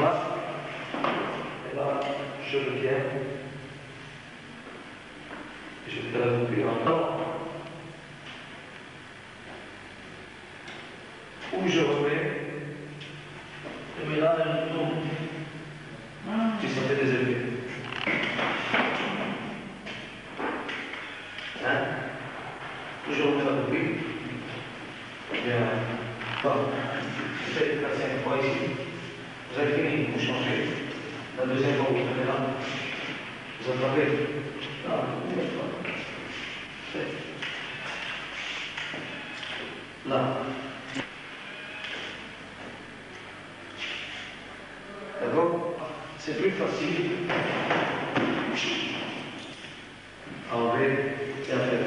bas, et là, je le tiens. Et je fais la boucle en temps. Où je je là, et je tourne. Tu sentais des effets. Hein? Toujours le même bruit. Bien. Bon. Vous faites la cinq fois ici. Vous avez fini, vous changez. La deuxième fois, vous faites là. Vous attrapez. Là, vous faites pas. Faites. Là. D'accord C'est plus facile à enlever et à faire.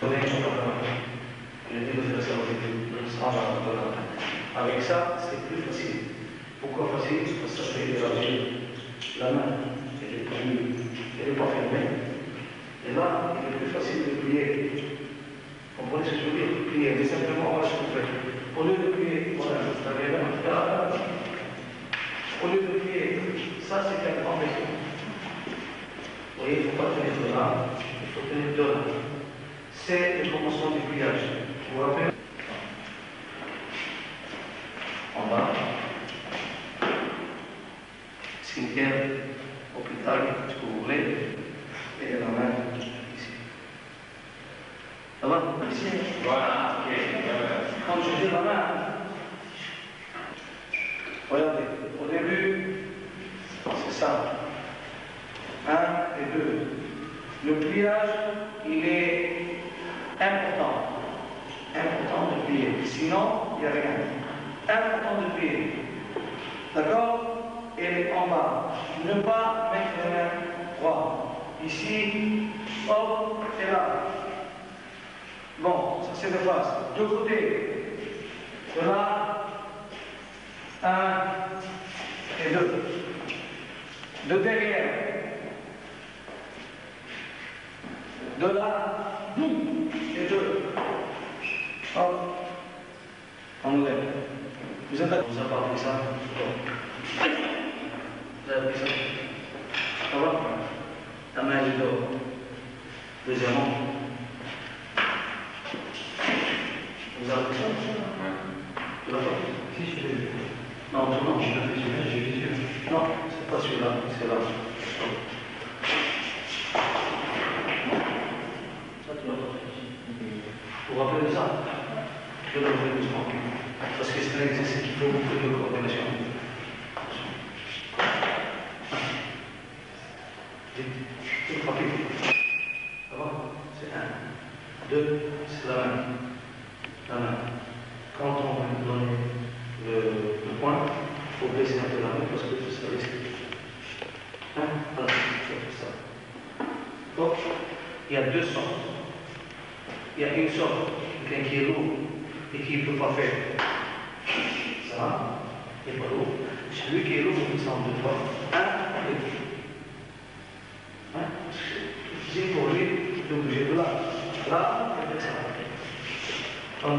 Prenez une chose Je dis de faire ça au début. Ça va, voilà. Avec ça, c'est plus facile. Pourquoi Parce que ça fait élargir la main. Elle est plus, n'est pas fermée. Et là, il est plus facile de. Vous comprenez ce que je veux dire? Plier, mais simplement, voilà ce qu'on fait. Au lieu de plier, voilà, vous avez là. Au lieu de plier, ça c'est un grand défaut. Vous voyez, il ne faut pas tenir de là, il faut tenir de là. C'est le commencement du pliage. Vous vous rappelez? En bas. Cimetière, hôpital, ce que vous voulez. Et la main ici. Ça va Ici Voilà, ok. Quand je dis la main, regardez, au début, c'est ça. Un et deux. Le pliage, il est important. Important de plier. Sinon, il n'y a rien. Important de plier. D'accord Et en bas. Ne pas mettre les mains droites. Ici, hop, et là. Bon, ça c'est de face. Deux côtés. De là, un et deux. De derrière. De là, et deux. Hop. On lève. Vous êtes d'accord Vous avez ça? Appris ça Tu l'as pas Si, je l'ai vu. Non, non, non, je l'ai fait celui-là, j'ai vu. Non, c'est pas celui-là, c'est là. Ça, tu l'as pas fait. Vous vous rappelez de ça? Je le ferai doucement. Parce que c'est un exercice qui faut beaucoup de coordination. Ça va C'est un. Deux, c'est la main. La main. Quand on va nous donner le, le point, il faut baisser un peu la main parce que ça risque. Un, voilà, ça. Hop, il y a deux sortes. Il y a une sorte, quelqu'un qui est lourd et qui ne peut pas faire. Ça va? Il n'est pas lourd. Celui qui est lourd, il s'en deux fois. Un et deux. Hein C'est pour lui, il est obligé de là. Là, il fait ça.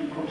ou comme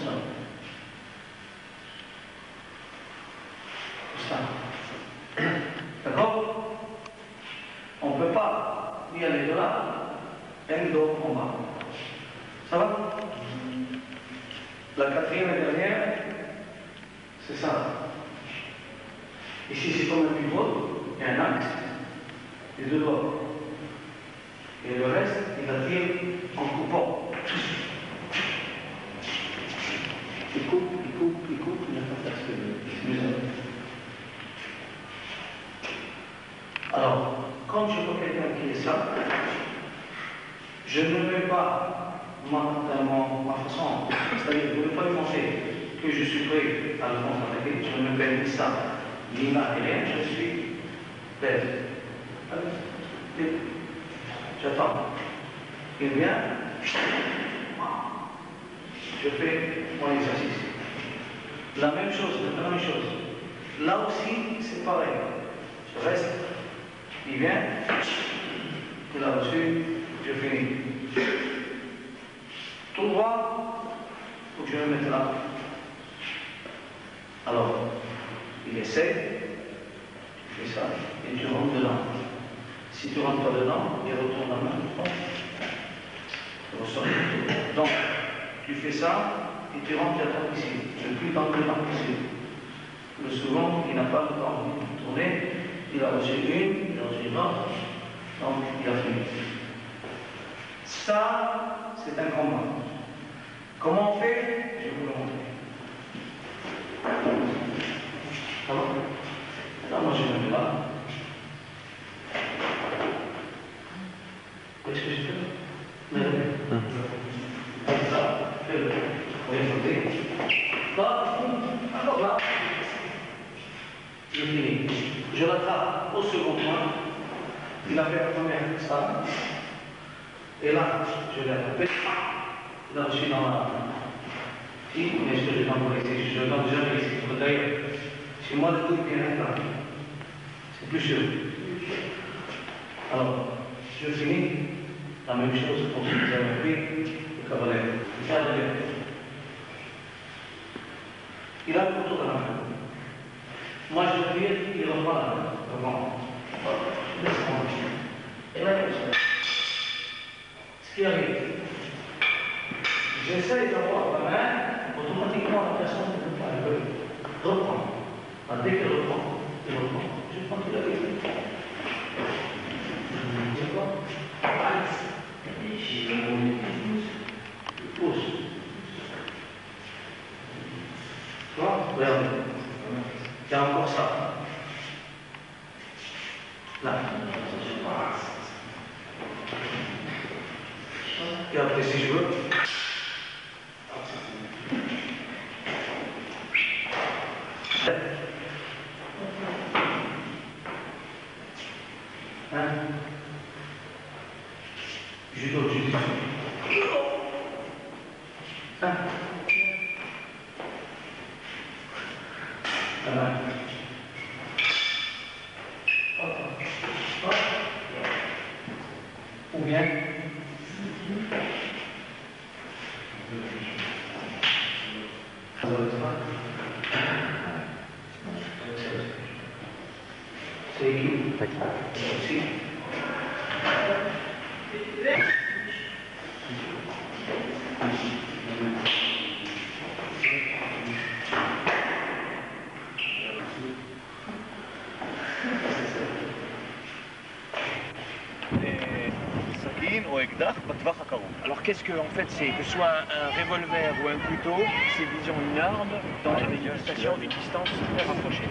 qu'est-ce que, en fait, c'est Que soit un, revolver ou un couteau, c'est, disons, une arme dans la manifestation d'une distance très rapprochée.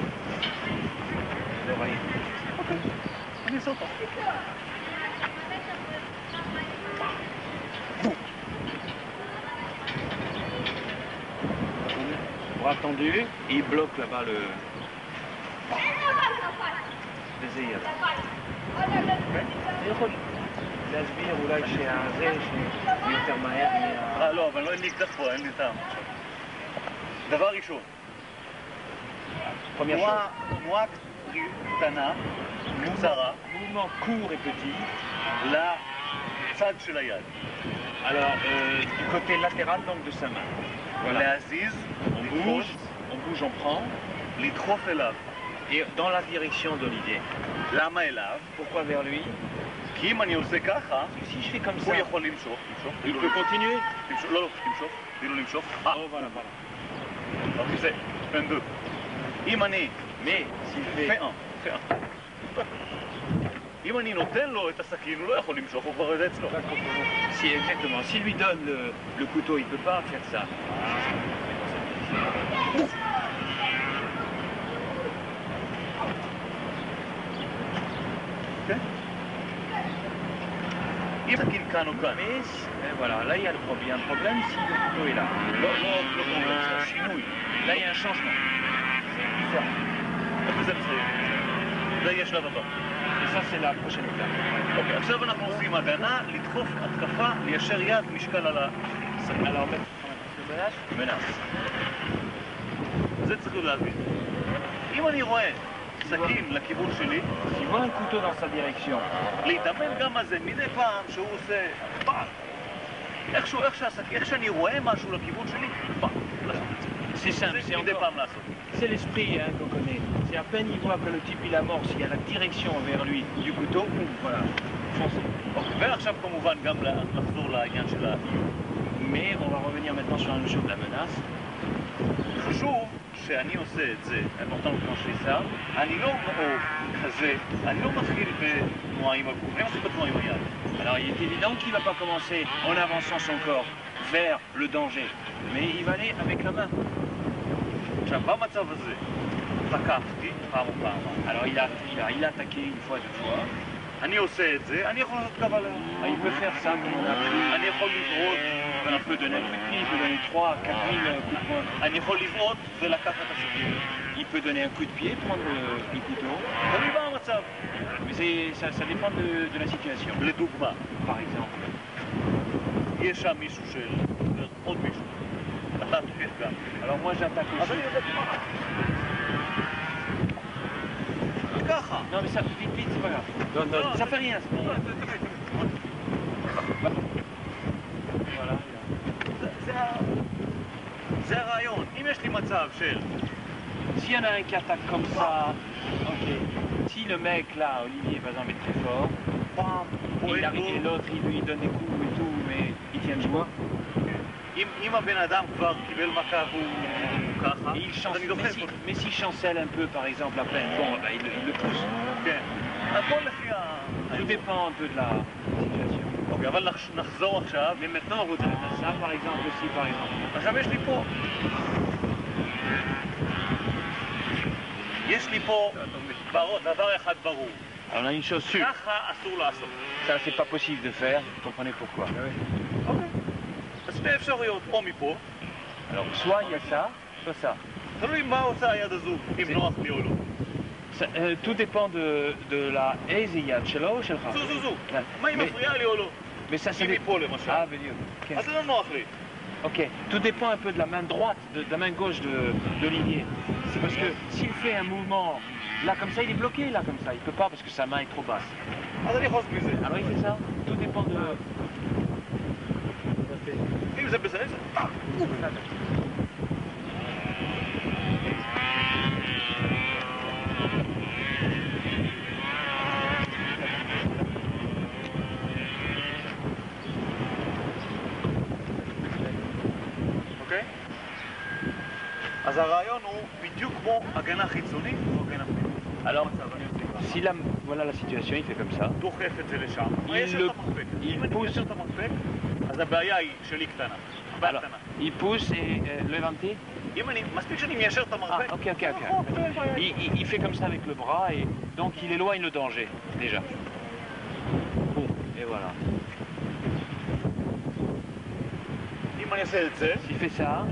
L'oreille. Ok. Bras tendu, il bloque là-bas le... Désir. שהזה, שיותר מהר מה... אה, לא, אבל לא אין לי אקדח פה, אין לי טעם. דבר ראשון, Première תנועה תנועה קטנה, קצרה, mouvement court et petit, לצד של היד. alors euh, du côté latéral donc de sa main. Voilà. להזיז, On bouge, on bouge, on prend, לדחוף אליו. et dans la direction d'Olivier. למה אליו? Pourquoi vers lui כי אם אני עושה ככה, Si je fais comme ça, הוא יכול למשוך, למשוך. il peut continuer. למשוך, לא, לא, למשוך, כאילו למשוך. אה, Oh, voilà, voilà. alors tu sais, un, deux. אם אני, Mais s'il fait... fais un, fais un. אם אני נותן לו את הסכין, הוא לא יכול למשוך, הוא כבר זה אצלו. Si, exactement. S'il lui donne le, le couteau, il ne peut pas faire ça. כאן, Mais eh, voilà, là il y a le problème. Il y a un problème si le couteau est là. זה שינוי. Là il y a un changement. C'est différent. זה יהיה שלב הבא. Et ça c'est la prochaine étape. אוקיי, עכשיו אנחנו עושים הגנה, לדחוף התקפה, ליישר יד, משקל על maintenant, מנס. זה צריך להבין. אם אני רואה סכין לכיוון שלי, s'il voit un couteau dans sa direction, להתאמן גם על זה מדי פעם שהוא עושה פעם. איכשהו, איך, שהסכין, איך שאני רואה משהו לכיוון שלי, פעם, לעשות את זה. C'est simple, c'est מדי encore... פעם לעשות. C'est l'esprit hein, qu'on connaît. C'est à peine il voit que le type il amorce, il y a la direction vers lui du couteau, voilà, foncez. אוקיי, ועכשיו כמובן גם לחזור לעניין של האיום. Mais on va revenir maintenant sur un chose de la menace. חשוב שאני עושה את זה, Important de pencher ça. אני לא או כזה, אני לא מתחיל בתנועה עם הגוף, אני מתחיל בתנועה עם היד. Alors il est évident qu'il ne va pas commencer en avançant son corps vers le danger, mais il va aller avec la main. עכשיו, במצב הזה, תקפתי פעם או פעמיים. Alors il a, il a, il a attaqué une fois, deux fois. אני עושה את זה, אני יכול לעשות קבלה. Ah, il peut faire ça comme on a appris. אני יכול לבעוט Il peut donner un coup de pied, il peut donner 3, 4 000 coups de poing. אני יכול לבעוט ולקחת את הסכין. Il peut donner un coup de pied, prendre le, le couteau. תלוי במצב. Mais c'est- ça, ça dépend de, de la situation. לדוגמה, Par exemple, יש שם מישהו של... עוד מישהו. אתה תוקף גם. alors moi j'attaque אז aussi. אני יודע מה. ככה. Non mais ça, vite, vite, c'est pas grave. Non, non, ça fait rien, ça fait rien. Voilà. זה- זה ה- זה הרעיון. אם יש לי מצב של... S'il y en a un qui attaque comme ça, ok. Si le mec là, Olivier par exemple, est très fort, bam, il arrive et l'autre il lui donne des coups et tout, mais il tient le joie. אם, אם הבן אדם כבר קיבל מכה והוא ככה, Et il אז chancelle. אני Mais דוחף si- אותו. mais s'il chancelle un peu par exemple à peine, bon, bah, il, il le pousse. כן. הכל לפי ה... Tout dépend un peu de la situation. אוקיי, אבל נח- נחזור עכשיו. Mais maintenant on retourne à ça par exemple aussi par exemple. עכשיו יש לי פה... יש לי פה ברור- דבר אחד ברור. Alors on a une chose sûre, ככה אסור לעשות. ça c'est pas possible de faire, vous comprenez pourquoi. אז שתי אפשרויות, או מפה, Alors soit il y a ça, soit ça. תלוי מה עושה היד הזו, אם נוח לי או לא. Ça, euh, tout dépend de, de la איזה יד שלו או שלך. זו זו זו. Ouais. מה אם Mais- מפריעה לי או לא? Mais ça c'est אם מפה למשל. Ah, bedieu. Ok. אז זה לא נוח לי. Ok, tout dépend un peu de la main droite, de, de la main gauche de- d'Olivier. C'est parce que s'il fait un mouvement, là comme ça, il est bloqué, là comme ça. Il peut pas parce que sa main est trop basse. אז אני אחוז מזה. Alors il fait ça, tout dépend de... אם זה בסדר. אוקיי? אז הרעיון הוא בדיוק כמו הגנה חיצונית או הגנה פנימית. Alors, מצב, אני עושה ככה. si la, voilà la situation, il fait comme ça. Il, le, il pousse. Alors, il pousse et euh, le venté ah, ok, ok, ok. Il, il, fait comme ça avec le bras et donc il éloigne le danger, déjà. Bon, et voilà. S'il fait ça,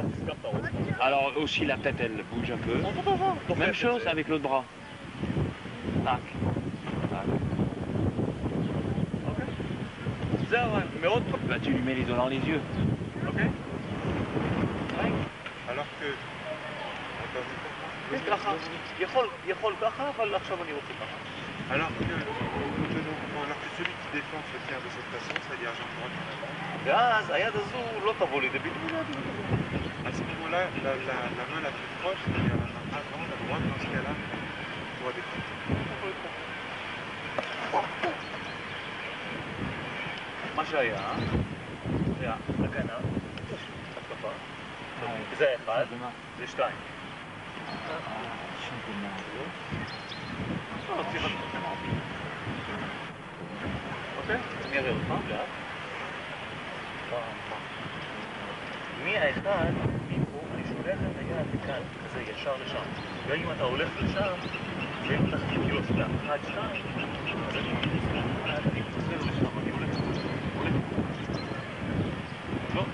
alors aussi la tête elle bouge un peu. Même chose avec l'autre bras. Tac. Tac. זה הרעיון, מאוד טוב, Bah, tu lui mets les doigts dans les yeux. אוקיי? Alors que. כן, ככה, יכול, יכול ככה, אבל עכשיו אני רוצה ככה. Alors que, nous tenons- bon, alors que celui qui défend se tient de cette façon, c'est-à-dire jambe droite. ואז היד הזו לא תבוא לידי ביטוי. À ce moment-là, la, la, la main la plus proche, c'est-à-dire la main avant, la droite, dans ce cas-là, מה שהיה, זה הגנה, התקפה, זה אחד, זה שתיים. צריך לעשות. אוקיי? אני אראה אותך, לאט. מהאחד, אני שולח את היד לכאן, כזה ישר לשם. ואם אתה הולך לשם, ואם אתה כאילו עושה אחד, שתיים, אז אני אני חוזר לשם, אני הולך הולך. לא,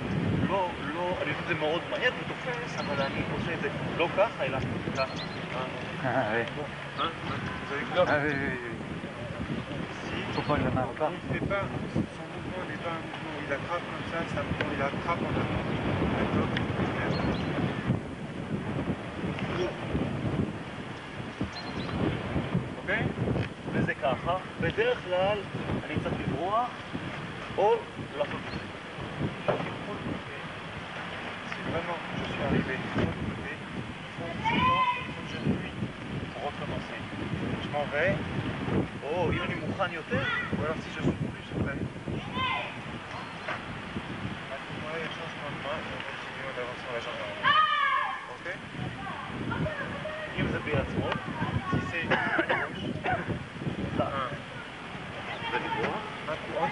לא, לא, אני עושה את זה מאוד מהר ותופס, אבל אני עושה את זה לא ככה, אלא ככה. Ah oui. Hein Vous avez Ah compris oui, oui, oui. Si Faut pas que la main reparte. il fait pas, son mouvement n'est pas un mouvement, il attrape comme ça, ça prend, il attrape en avant. ככה, בדרך כלל אני צריך לברוח או je suis que je recommencer. Je m'en vais. Oh, il y a une ou alors si je suis plus, je vais.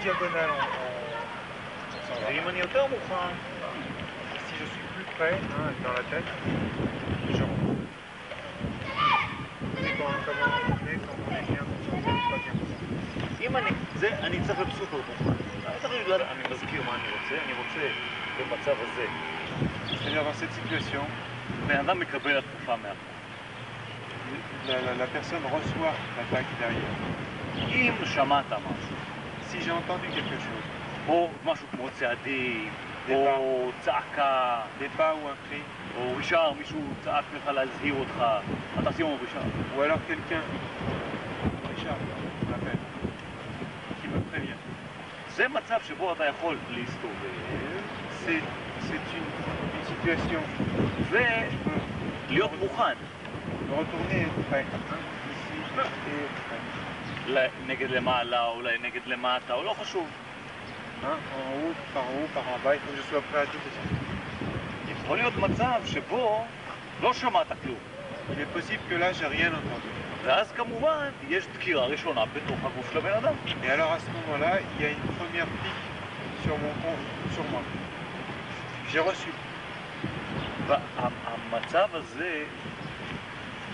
un coup en diagonale, on, on, on s'en va. ואם אני יותר מוכן, Si je suis plus près, un dans la tête, je rentre. C'est quand, comment on est quand on est bien concentré, pas bien concentré. אם אני, זה, אני צריך להיות סופר מוכן. אני צריך לדעת, אני מזכיר מה אני רוצה, אני רוצה במצב הזה. C'est-à-dire dans cette situation, בן אדם מקבל התקפה מאחור. la, la- la personne reçoit l'attaque derrière. אם שמעת משהו, Si j'ai entendu quelque chose, או משהו כמו צעדים, או צעקה, des pas ou un cri, או רישר, מישהו צעק לך להזהיר אותך, אתה שים רישר. ou alors quelqu'un, Richard, on l'appelle, qui me prévient. זה מצב שבו אתה יכול להסתובב C'est c'est une, une situation ולהיות מוכן de retourner et être prêt. Ici et prêt. ל- נגד למעלה, אולי נגד למטה, או לא חשוב. אה, הוא ככה, הוא ככה, הבית הוא שלו פרעתית הזה. יכול להיות מצב שבו לא שמעת כלום. זה פוסיב כולה שאריין אותו. ואז כמובן יש דקירה ראשונה בתוך הגוף של הבן אדם. ואלור אסמומו לה, היא פרמייר פיק שורמו. שרושי. והמצב הזה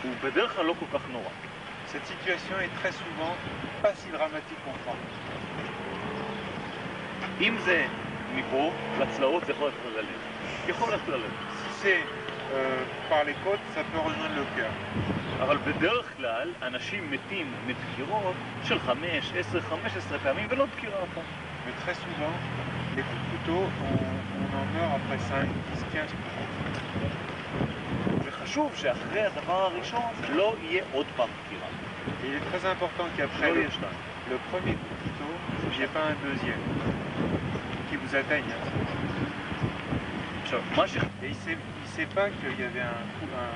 הוא בדרך כלל לא כל כך נורא. Cette situation est très souvent pas si dramatique qu'on croit. אם זה מפה לצלעות זה יכול ללכת ללב. יכול ללכת ללב. Si c'est euh, par les côtes, ça peut rejoindre le cœur. אבל בדרך כלל אנשים מתים מדקירות של 5, 10, 15 פעמים ולא דקירה אחת. Mais très souvent, les coups de couteau, on, on en meurt après 5, 10, 15 coups. וחשוב שאחרי הדבר הראשון לא יהיה עוד פעם דקירה. Et il est très important qu'après לא le, יהיה שתיים. le premier coup de couteau, il n'y ait pas un deuxième qui vous atteigne. עכשיו, מה ש... Et il ne sait, il sait pas qu'il y avait un coup, un,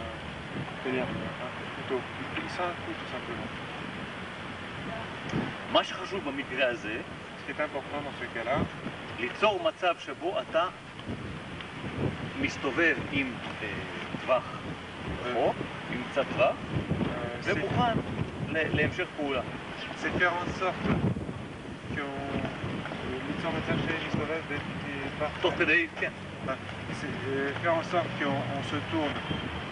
comment dire, un coup de couteau. Il sent un coup tout simplement. מה שחשוב במקרה הזה, Ce qui est important dans ce cas-là, ליצור מצב שבו אתה מסתובב עם אה, טווח רחוק, עם קצת טווח, euh, c'est ומוכן ל- להמשך פעולה. c'est faire en sorte qu'on ליצור מצב שמסתובב בפח. תוך כדי, כן. C'est euh, faire en sorte qu'on on se tourne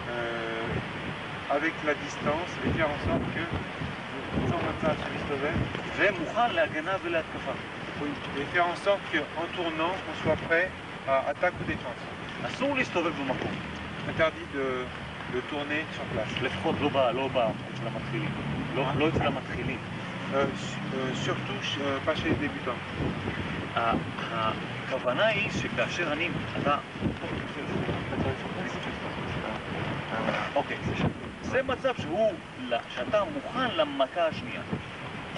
euh, avec la distance et faire en sorte que ליצור מצב שמסתובב ומוכן להגנה ולהתקפה. oui, et faire en sorte qu'en tournant, on soit prêt à attaque ou défense. אסור להסתובב במקום, Interdit de, de tourner sur place. לפחות לא, ב, לא במקום של המתחילים. לא, לא אצל המתחילים. Euh, su- euh, surtout euh, pas chez les débutants. ה- הכוונה היא שכאשר אני, אתה... אוקיי, זה שם. זה מצב שהוא, שאתה מוכן למכה השנייה.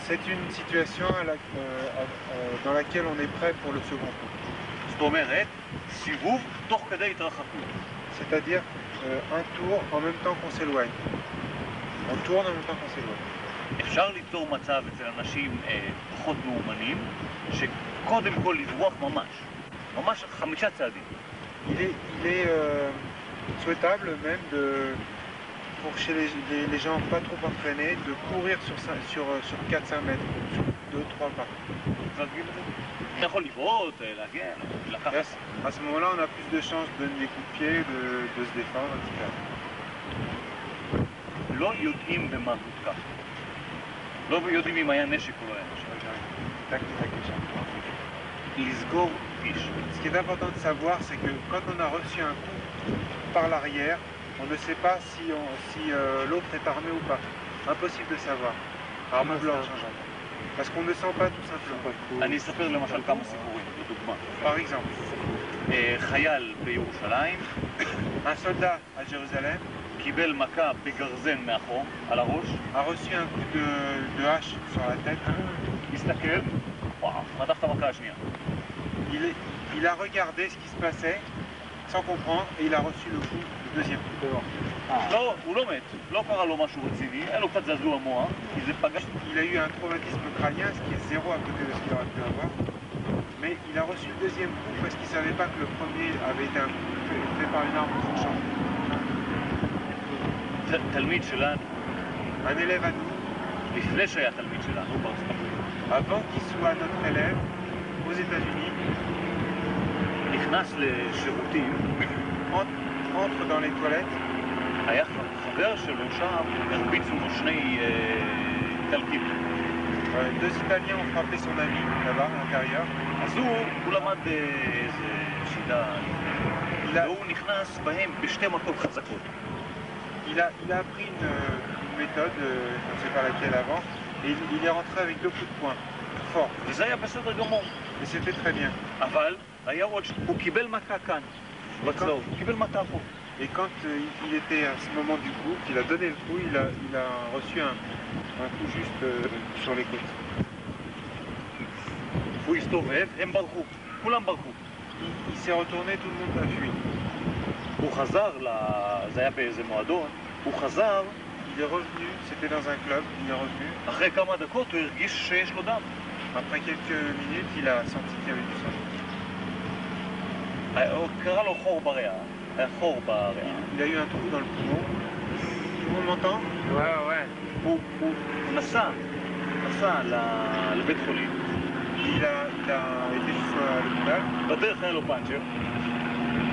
C'est une situation à la- euh, à- euh, dans laquelle on est prêt pour le second coup. זאת אומרת, סיבוב תוך כדי התרחקות. C'est-à-dire euh, un tour en même temps qu'on s'éloigne. On tourne en même temps qu'on s'éloigne. אפשר ליצור מצב אצל אנשים אה, פחות מאומנים, שקודם כל לברוח ממש. ממש חמישה צעדים. Il est, il est euh, souhaitable même de, pour chez les, les- les gens pas trop entraînés, de courir sur, cin- sur, euh, sur 4-5 mètres, sur 2-3 pas. להדגים את זה? אתה יכול לבעוט, אה, להגן, Et לקחת. à, ce- à ce moment-là, on a plus de chances de donner des coups de pied, de, de se défendre, etc. לא יודעים במה הותקף. לא יודעים אם היה נשק או לא היה נשק. Tac, tac, tac. לסגור איש. Ce qui est important de savoir, c'est que quand on a reçu un coup par l'arrière, on ne sait pas si, on- si euh, l'autre est armé ou pas. Impossible de savoir. Arme blanche, en général. Parce qu'on ne sent pas tout simplement. אני אספר למשל כמה סיפורים, לדוגמה. Par exemple, אה, חייל בירושלים un soldat à Jérusalem קיבל מכה בגרזן מאחור, על הראש, a reçu un coup de, de hache sur la tête. הסתכל, וואו, חטף את המכה השנייה. Il, est- il a regardé ce qui se passait sans comprendre et il a reçu le coup, le deuxième coup. לא, הוא לא מת, לא קרה לו משהו רציני, היה לו קצת זעזוע מוח, כי זה פגש... Il a eu un traumatisme crânien, ce qui est zéro à côté de ce qu'il aurait pu avoir. Mais il a reçu le deuxième coup parce qu'il ne savait pas que le premier avait été un coup fait, fait par une arme tranchante. תלמיד שלנו, à nous, לפני שהיה תלמיד שלנו בארצות הברית, avant qu'il soit notre élève aux États-Unis, נכנס לשירותים, entre, dans les toilettes, היה חבר שלו שם, הרביצו לו שני אה, איטלקים. euh, deux Italiens ont frappé son ami là-bas à l'intérieur. אז הוא, למד אה, איזה שיטה, והוא נכנס בהם בשתי מכות חזקות. il a, il a appris une, méthode, euh, je ne sais pas laquelle avant, et il, est rentré avec deux coups de poing, fort. Et c'était très bien. Et quand, euh, et quand il était à ce moment du coup, qu'il a donné le coup, il a, il a reçu un, un coup juste euh, sur les côtes. Il s'est retourné, tout le monde a fui הוא חזר, ל... זה היה באיזה מועדון, הוא חזר, Il est revenu, c'était dans un club, il est revenu. אחרי כמה דקות הוא הרגיש שיש לו דם. Après quelques minutes, il a senti qu'il y avait du sang. היה- הוא קרא לו חור בריאה, היה חור בריאה. Il a eu un trou dans le poumon. Tout le monde m'entend Ouais, ouais. הוא, הוא נסע, נסע ל- לבית חולים, il a, il a été jusqu'à l'hôpital. בדרך היה לו פאנצ'ר,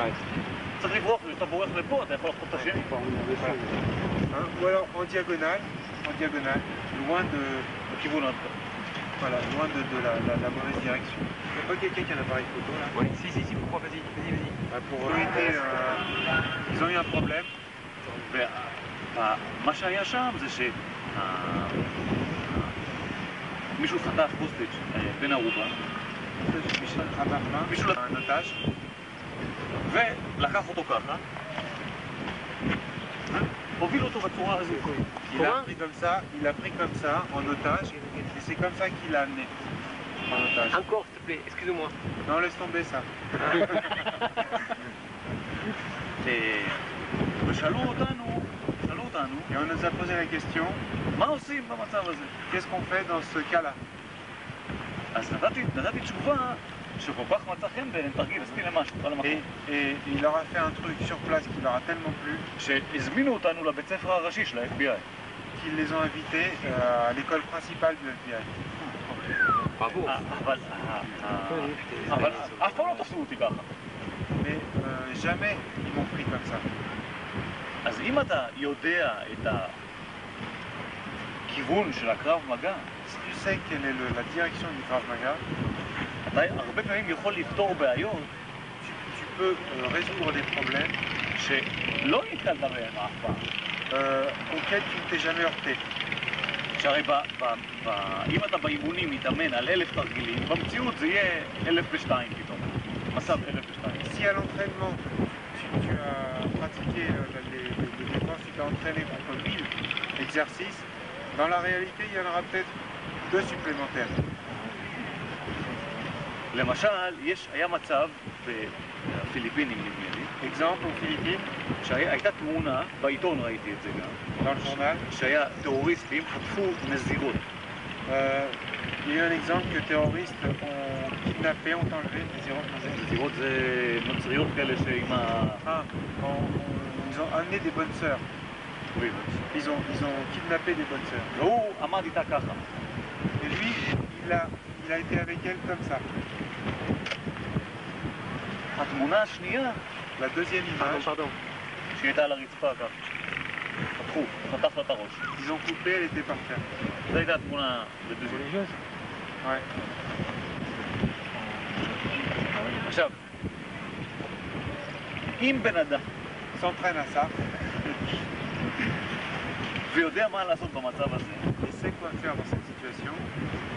אוקיי? צריך לברוח, כשאתה בורח לפה, אתה יכול לחטוף את השני. Hein, ou alors en diagonale, en diagonale, loin de, בכיוון ההפוך. voilà, loin de, de la, la- la mauvaise direction. Il n'y a pas quelqu'un qui a un appareil photo là Ouais, si, si, si, pourquoi Vas-y, vas-y, vas-y. Bah, Pour éviter, euh, ils ont eu un problème. ומה שהיה שם זה ש... מישהו חטף הוסטג' בן ערובה, Michel Rabarmin, מישהו לקח un otage, ולקח אותו ככה, הוביל אותו בצורה הזו. il a pris comme ça, il a pris comme ça en otage, et c'est comme ça qu'il l'a amené en otage. Encore, s'il te plaît, excuse-moi. Non, laisse tomber ça. אה, ושאלו אותנו, שאלו אותנו, Et on nous a posé la question, מה עושים במצב הזה? qu'est-ce qu'on fait dans ce cas-là אז נתתי, נתתי תשובה שכל כך מצא חן בעיניהם, תרגיל, עשיתי למשהו על המקום. et, et il leur a fait un truc sur place qui leur a tellement plu שהזמינו אותנו לבית ספר הראשי של ה-FBI. qu'ils les ont invités euh, à l'école principale du FBI. Bravo. אה, אבל, אה, אה, אבל אף פעם לא תפסו אותי ככה. Mais euh, jamais ils m'ont pris comme ça. אז אם אתה יודע את הכיוון של הקרב מגע, Si tu sais quelle est le- la direction du Krav Maga, אתה הרבה פעמים יכול לפתור בעיות tu, tu peux euh, résoudre des problèmes שלא נתקלת בהם אף פעם. euh, auxquels tu ne t'es jamais heurté. שהרי ב, ב, ב, אם אתה באימונים מתאמן על אלף תרגילים, במציאות זה יהיה אלף ושתיים פתאום. מצב אלף ושתיים. Si à l'entraînement, tu, tu as pratiqué euh, les, les- les défenses, tu t'es entraîné pour 1000 exercices, dans la réalité, il y en aura peut-être deux supplémentaires. למשל, יש, היה מצב בפיליפינים נדמה לי, Exemple, aux Philippines, שהייתה תמונה, בעיתון ראיתי את זה גם, dans le journal, שהיה טרוריסטים חטפו נזירות. euh, il y a eu un exemple que terroristes ont kidnappé, ont enlevé des zéros נזירות זה נוצריות כאלה שעם ה... Ah, on- ils ont amené des bonnes sœurs. Ils ont, ils ont kidnappé des bonnes sœurs. והוא עמד איתה ככה. Et lui, il a, il a été avec elle comme ça. התמונה השנייה, La deuxième image, שהיא הייתה על הרצפה ככה. חתכו, חתך לה את הראש. ils ont coupé, elle était par terre. זו הייתה התמונה בטלוויזיה. Ouais. עכשיו, אם בן אדם s'entraîne à ça, ויודע מה לעשות במצב הזה, et sait quoi faire dans cette situation,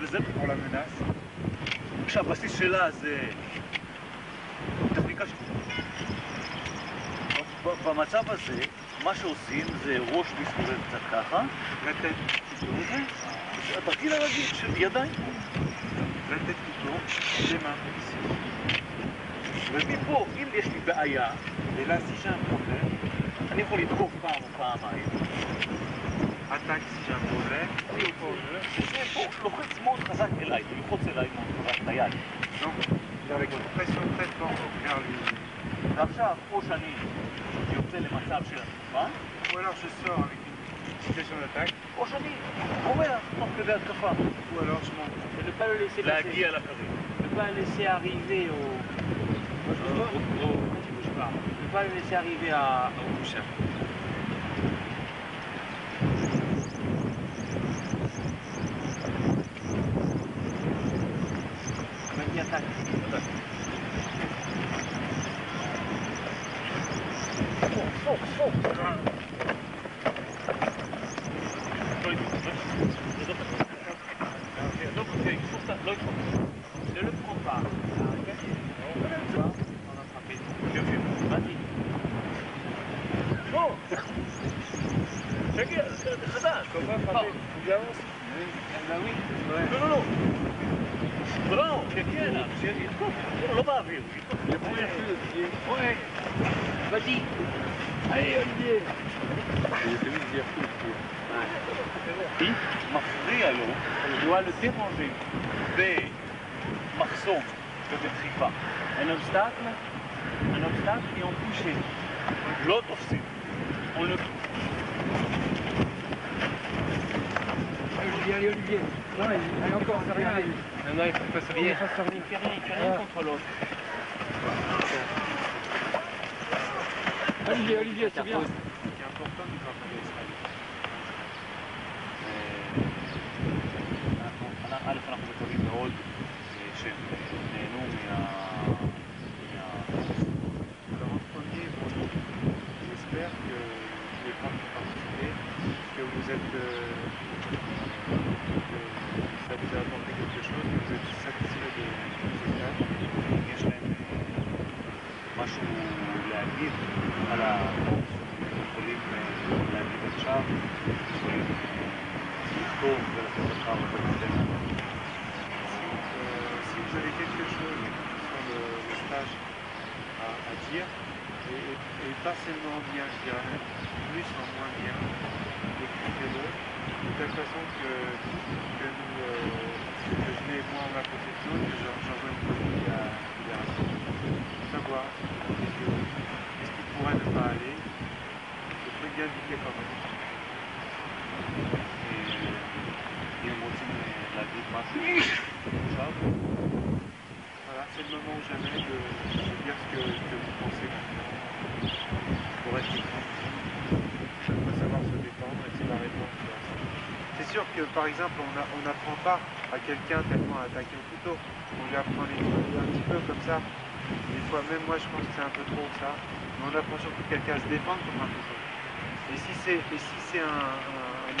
וזה בכל המנס. עכשיו, הבסיס שלה זה טכניקה של... במצב הזה, מה שעושים זה ראש מסתובב קצת ככה, לתת קיטור, התרגיל הרגיל של ידיים, לתת קיטור, זה מהבסיס. ומפה, אם יש לי בעיה, ולהסיש שם אני יכול לדחוף פעם או פעמיים. attaque si j'ai un problème, et au problème. שזה פה לוחץ מאוד חזק אליי, ללחוץ אליי מאוד חזק את היד. Donc, avec une pression très forte vers lui. ועכשיו, או שאני יוצא למצב של התקפה, Ou alors je sors avec une situation d'attaque, או שאני בורח תוך כדי התקפה. ou alors je monte. Et ne pas le laisser passer. להגיע לקרים. Ne pas le laisser arriver au. au, au- Ne encore, ça rien. Non, non, il faut pas se Il faut se revenir, il fait rien, il fait rien contre l'autre. Olivier, Olivier, c'est bien. qui est important du campagne israélien. אנחנו- א', אנחנו מקווים מאוד אה, שהם אה, נהנו מה... מה- Alors en premier, bon, j'espère que les femmes qui participent, que vous êtes, par exemple, on n'apprend pas à quelqu'un tellement à attaquer au couteau. On lui apprend les un petit peu comme ça. Des fois, même moi, je pense que c'est un peu trop ça. Mais on apprend surtout quelqu'un à se défendre comme un couteau. Et si c'est un,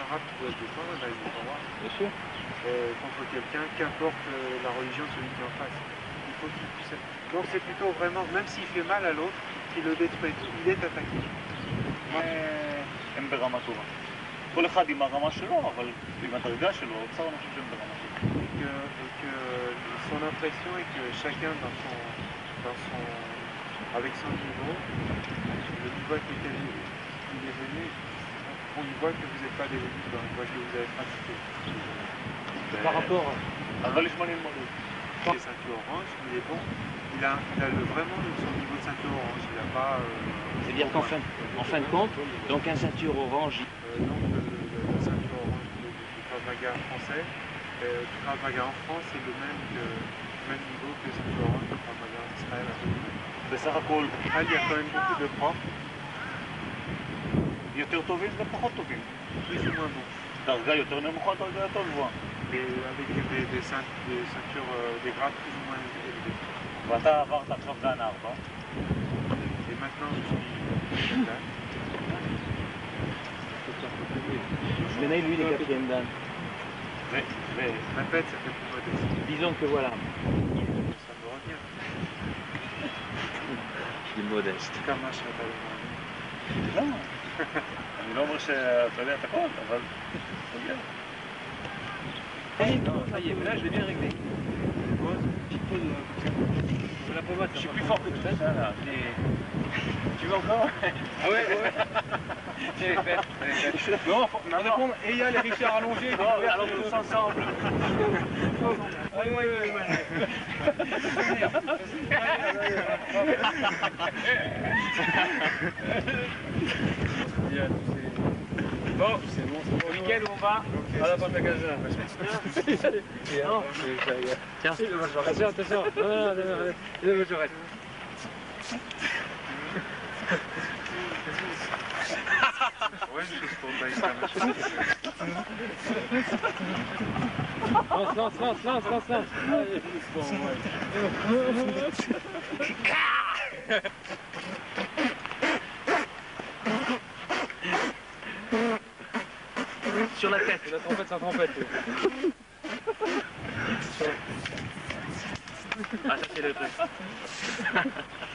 arabe qui doit se défendre, ben, il est droit. Bien sûr. Euh, contre quelqu'un, qu'importe euh, la religion de celui qui est en face. Il faut qu'il puisse. Donc c'est plutôt vraiment, même s'il fait mal à l'autre, qu'il le détruit. Il est attaqué. Ouais. כל אחד עם הרמה שלו, אבל עם הדרגה שלו, בסדר, אני חושב שהם ברמה טובה. Et que, et que son impression est que chacun dans son, dans son, avec son niveau, le niveau avec lequel il, il est venu, on y voit que vous n'êtes pas des débutants, on voit que vous avez pratiqué. Par rapport, אבל יש מה ללמוד. Il est ceinture orange, il est bon. Il a, il a le, vraiment son niveau de ceinture orange. Il n'a pas. euh, C'est-à-dire qu'en fin, en fin de compte, donc un ceinture orange, Euh, non, le, le- la ceinture orange du, du Krav Maga français, euh, du Krav Maga en France, c'est le même, que, le même niveau que le ceinture orange du Krav Maga en Israël. à peu près. בסך הכל, Ah, il y a quand même beaucoup de profs, יותר טובים ופחות טובים. plus ou moins bons. דרגה יותר נמוכה, דרגה יותר גבוהה. Et avec des, des, ceint- des ceintures, euh, des grades plus ou moins élevés. ואתה עברת עכשיו דן ארבע. Et maintenant, je suis là. Menaï, lui, il est quatrième dan. ו- ו- Répète, ça fait plus modeste. Disons que voilà, Ça me revient. Il est modeste. כמה שאתה לא מאמין. אני לא אומר שאתה יודע את הכל, אבל... אתה יודע. ça y est, mais là, je l'ai bien réglé. Petite pause, je suis plus fort que tout ça, là. Tu veux encore Ah ouais, ouais, ouais. Fait. fait. Non, faut répondre. Et il y a les Richard allongés. Non, alors tous ensemble. Ouais, ouais, ouais, ouais. Bon, c'est bon, c'est bon. On va à la bande magasin. Tiens, attention, attention. Non, non, non, non, non, non, je reste. Ouais, je suis pour tailler Lance, lance, lance, lance, lance, lance. Allez. Sur la tête. La trompette, c'est la trompette. Ah, ça c'est le truc.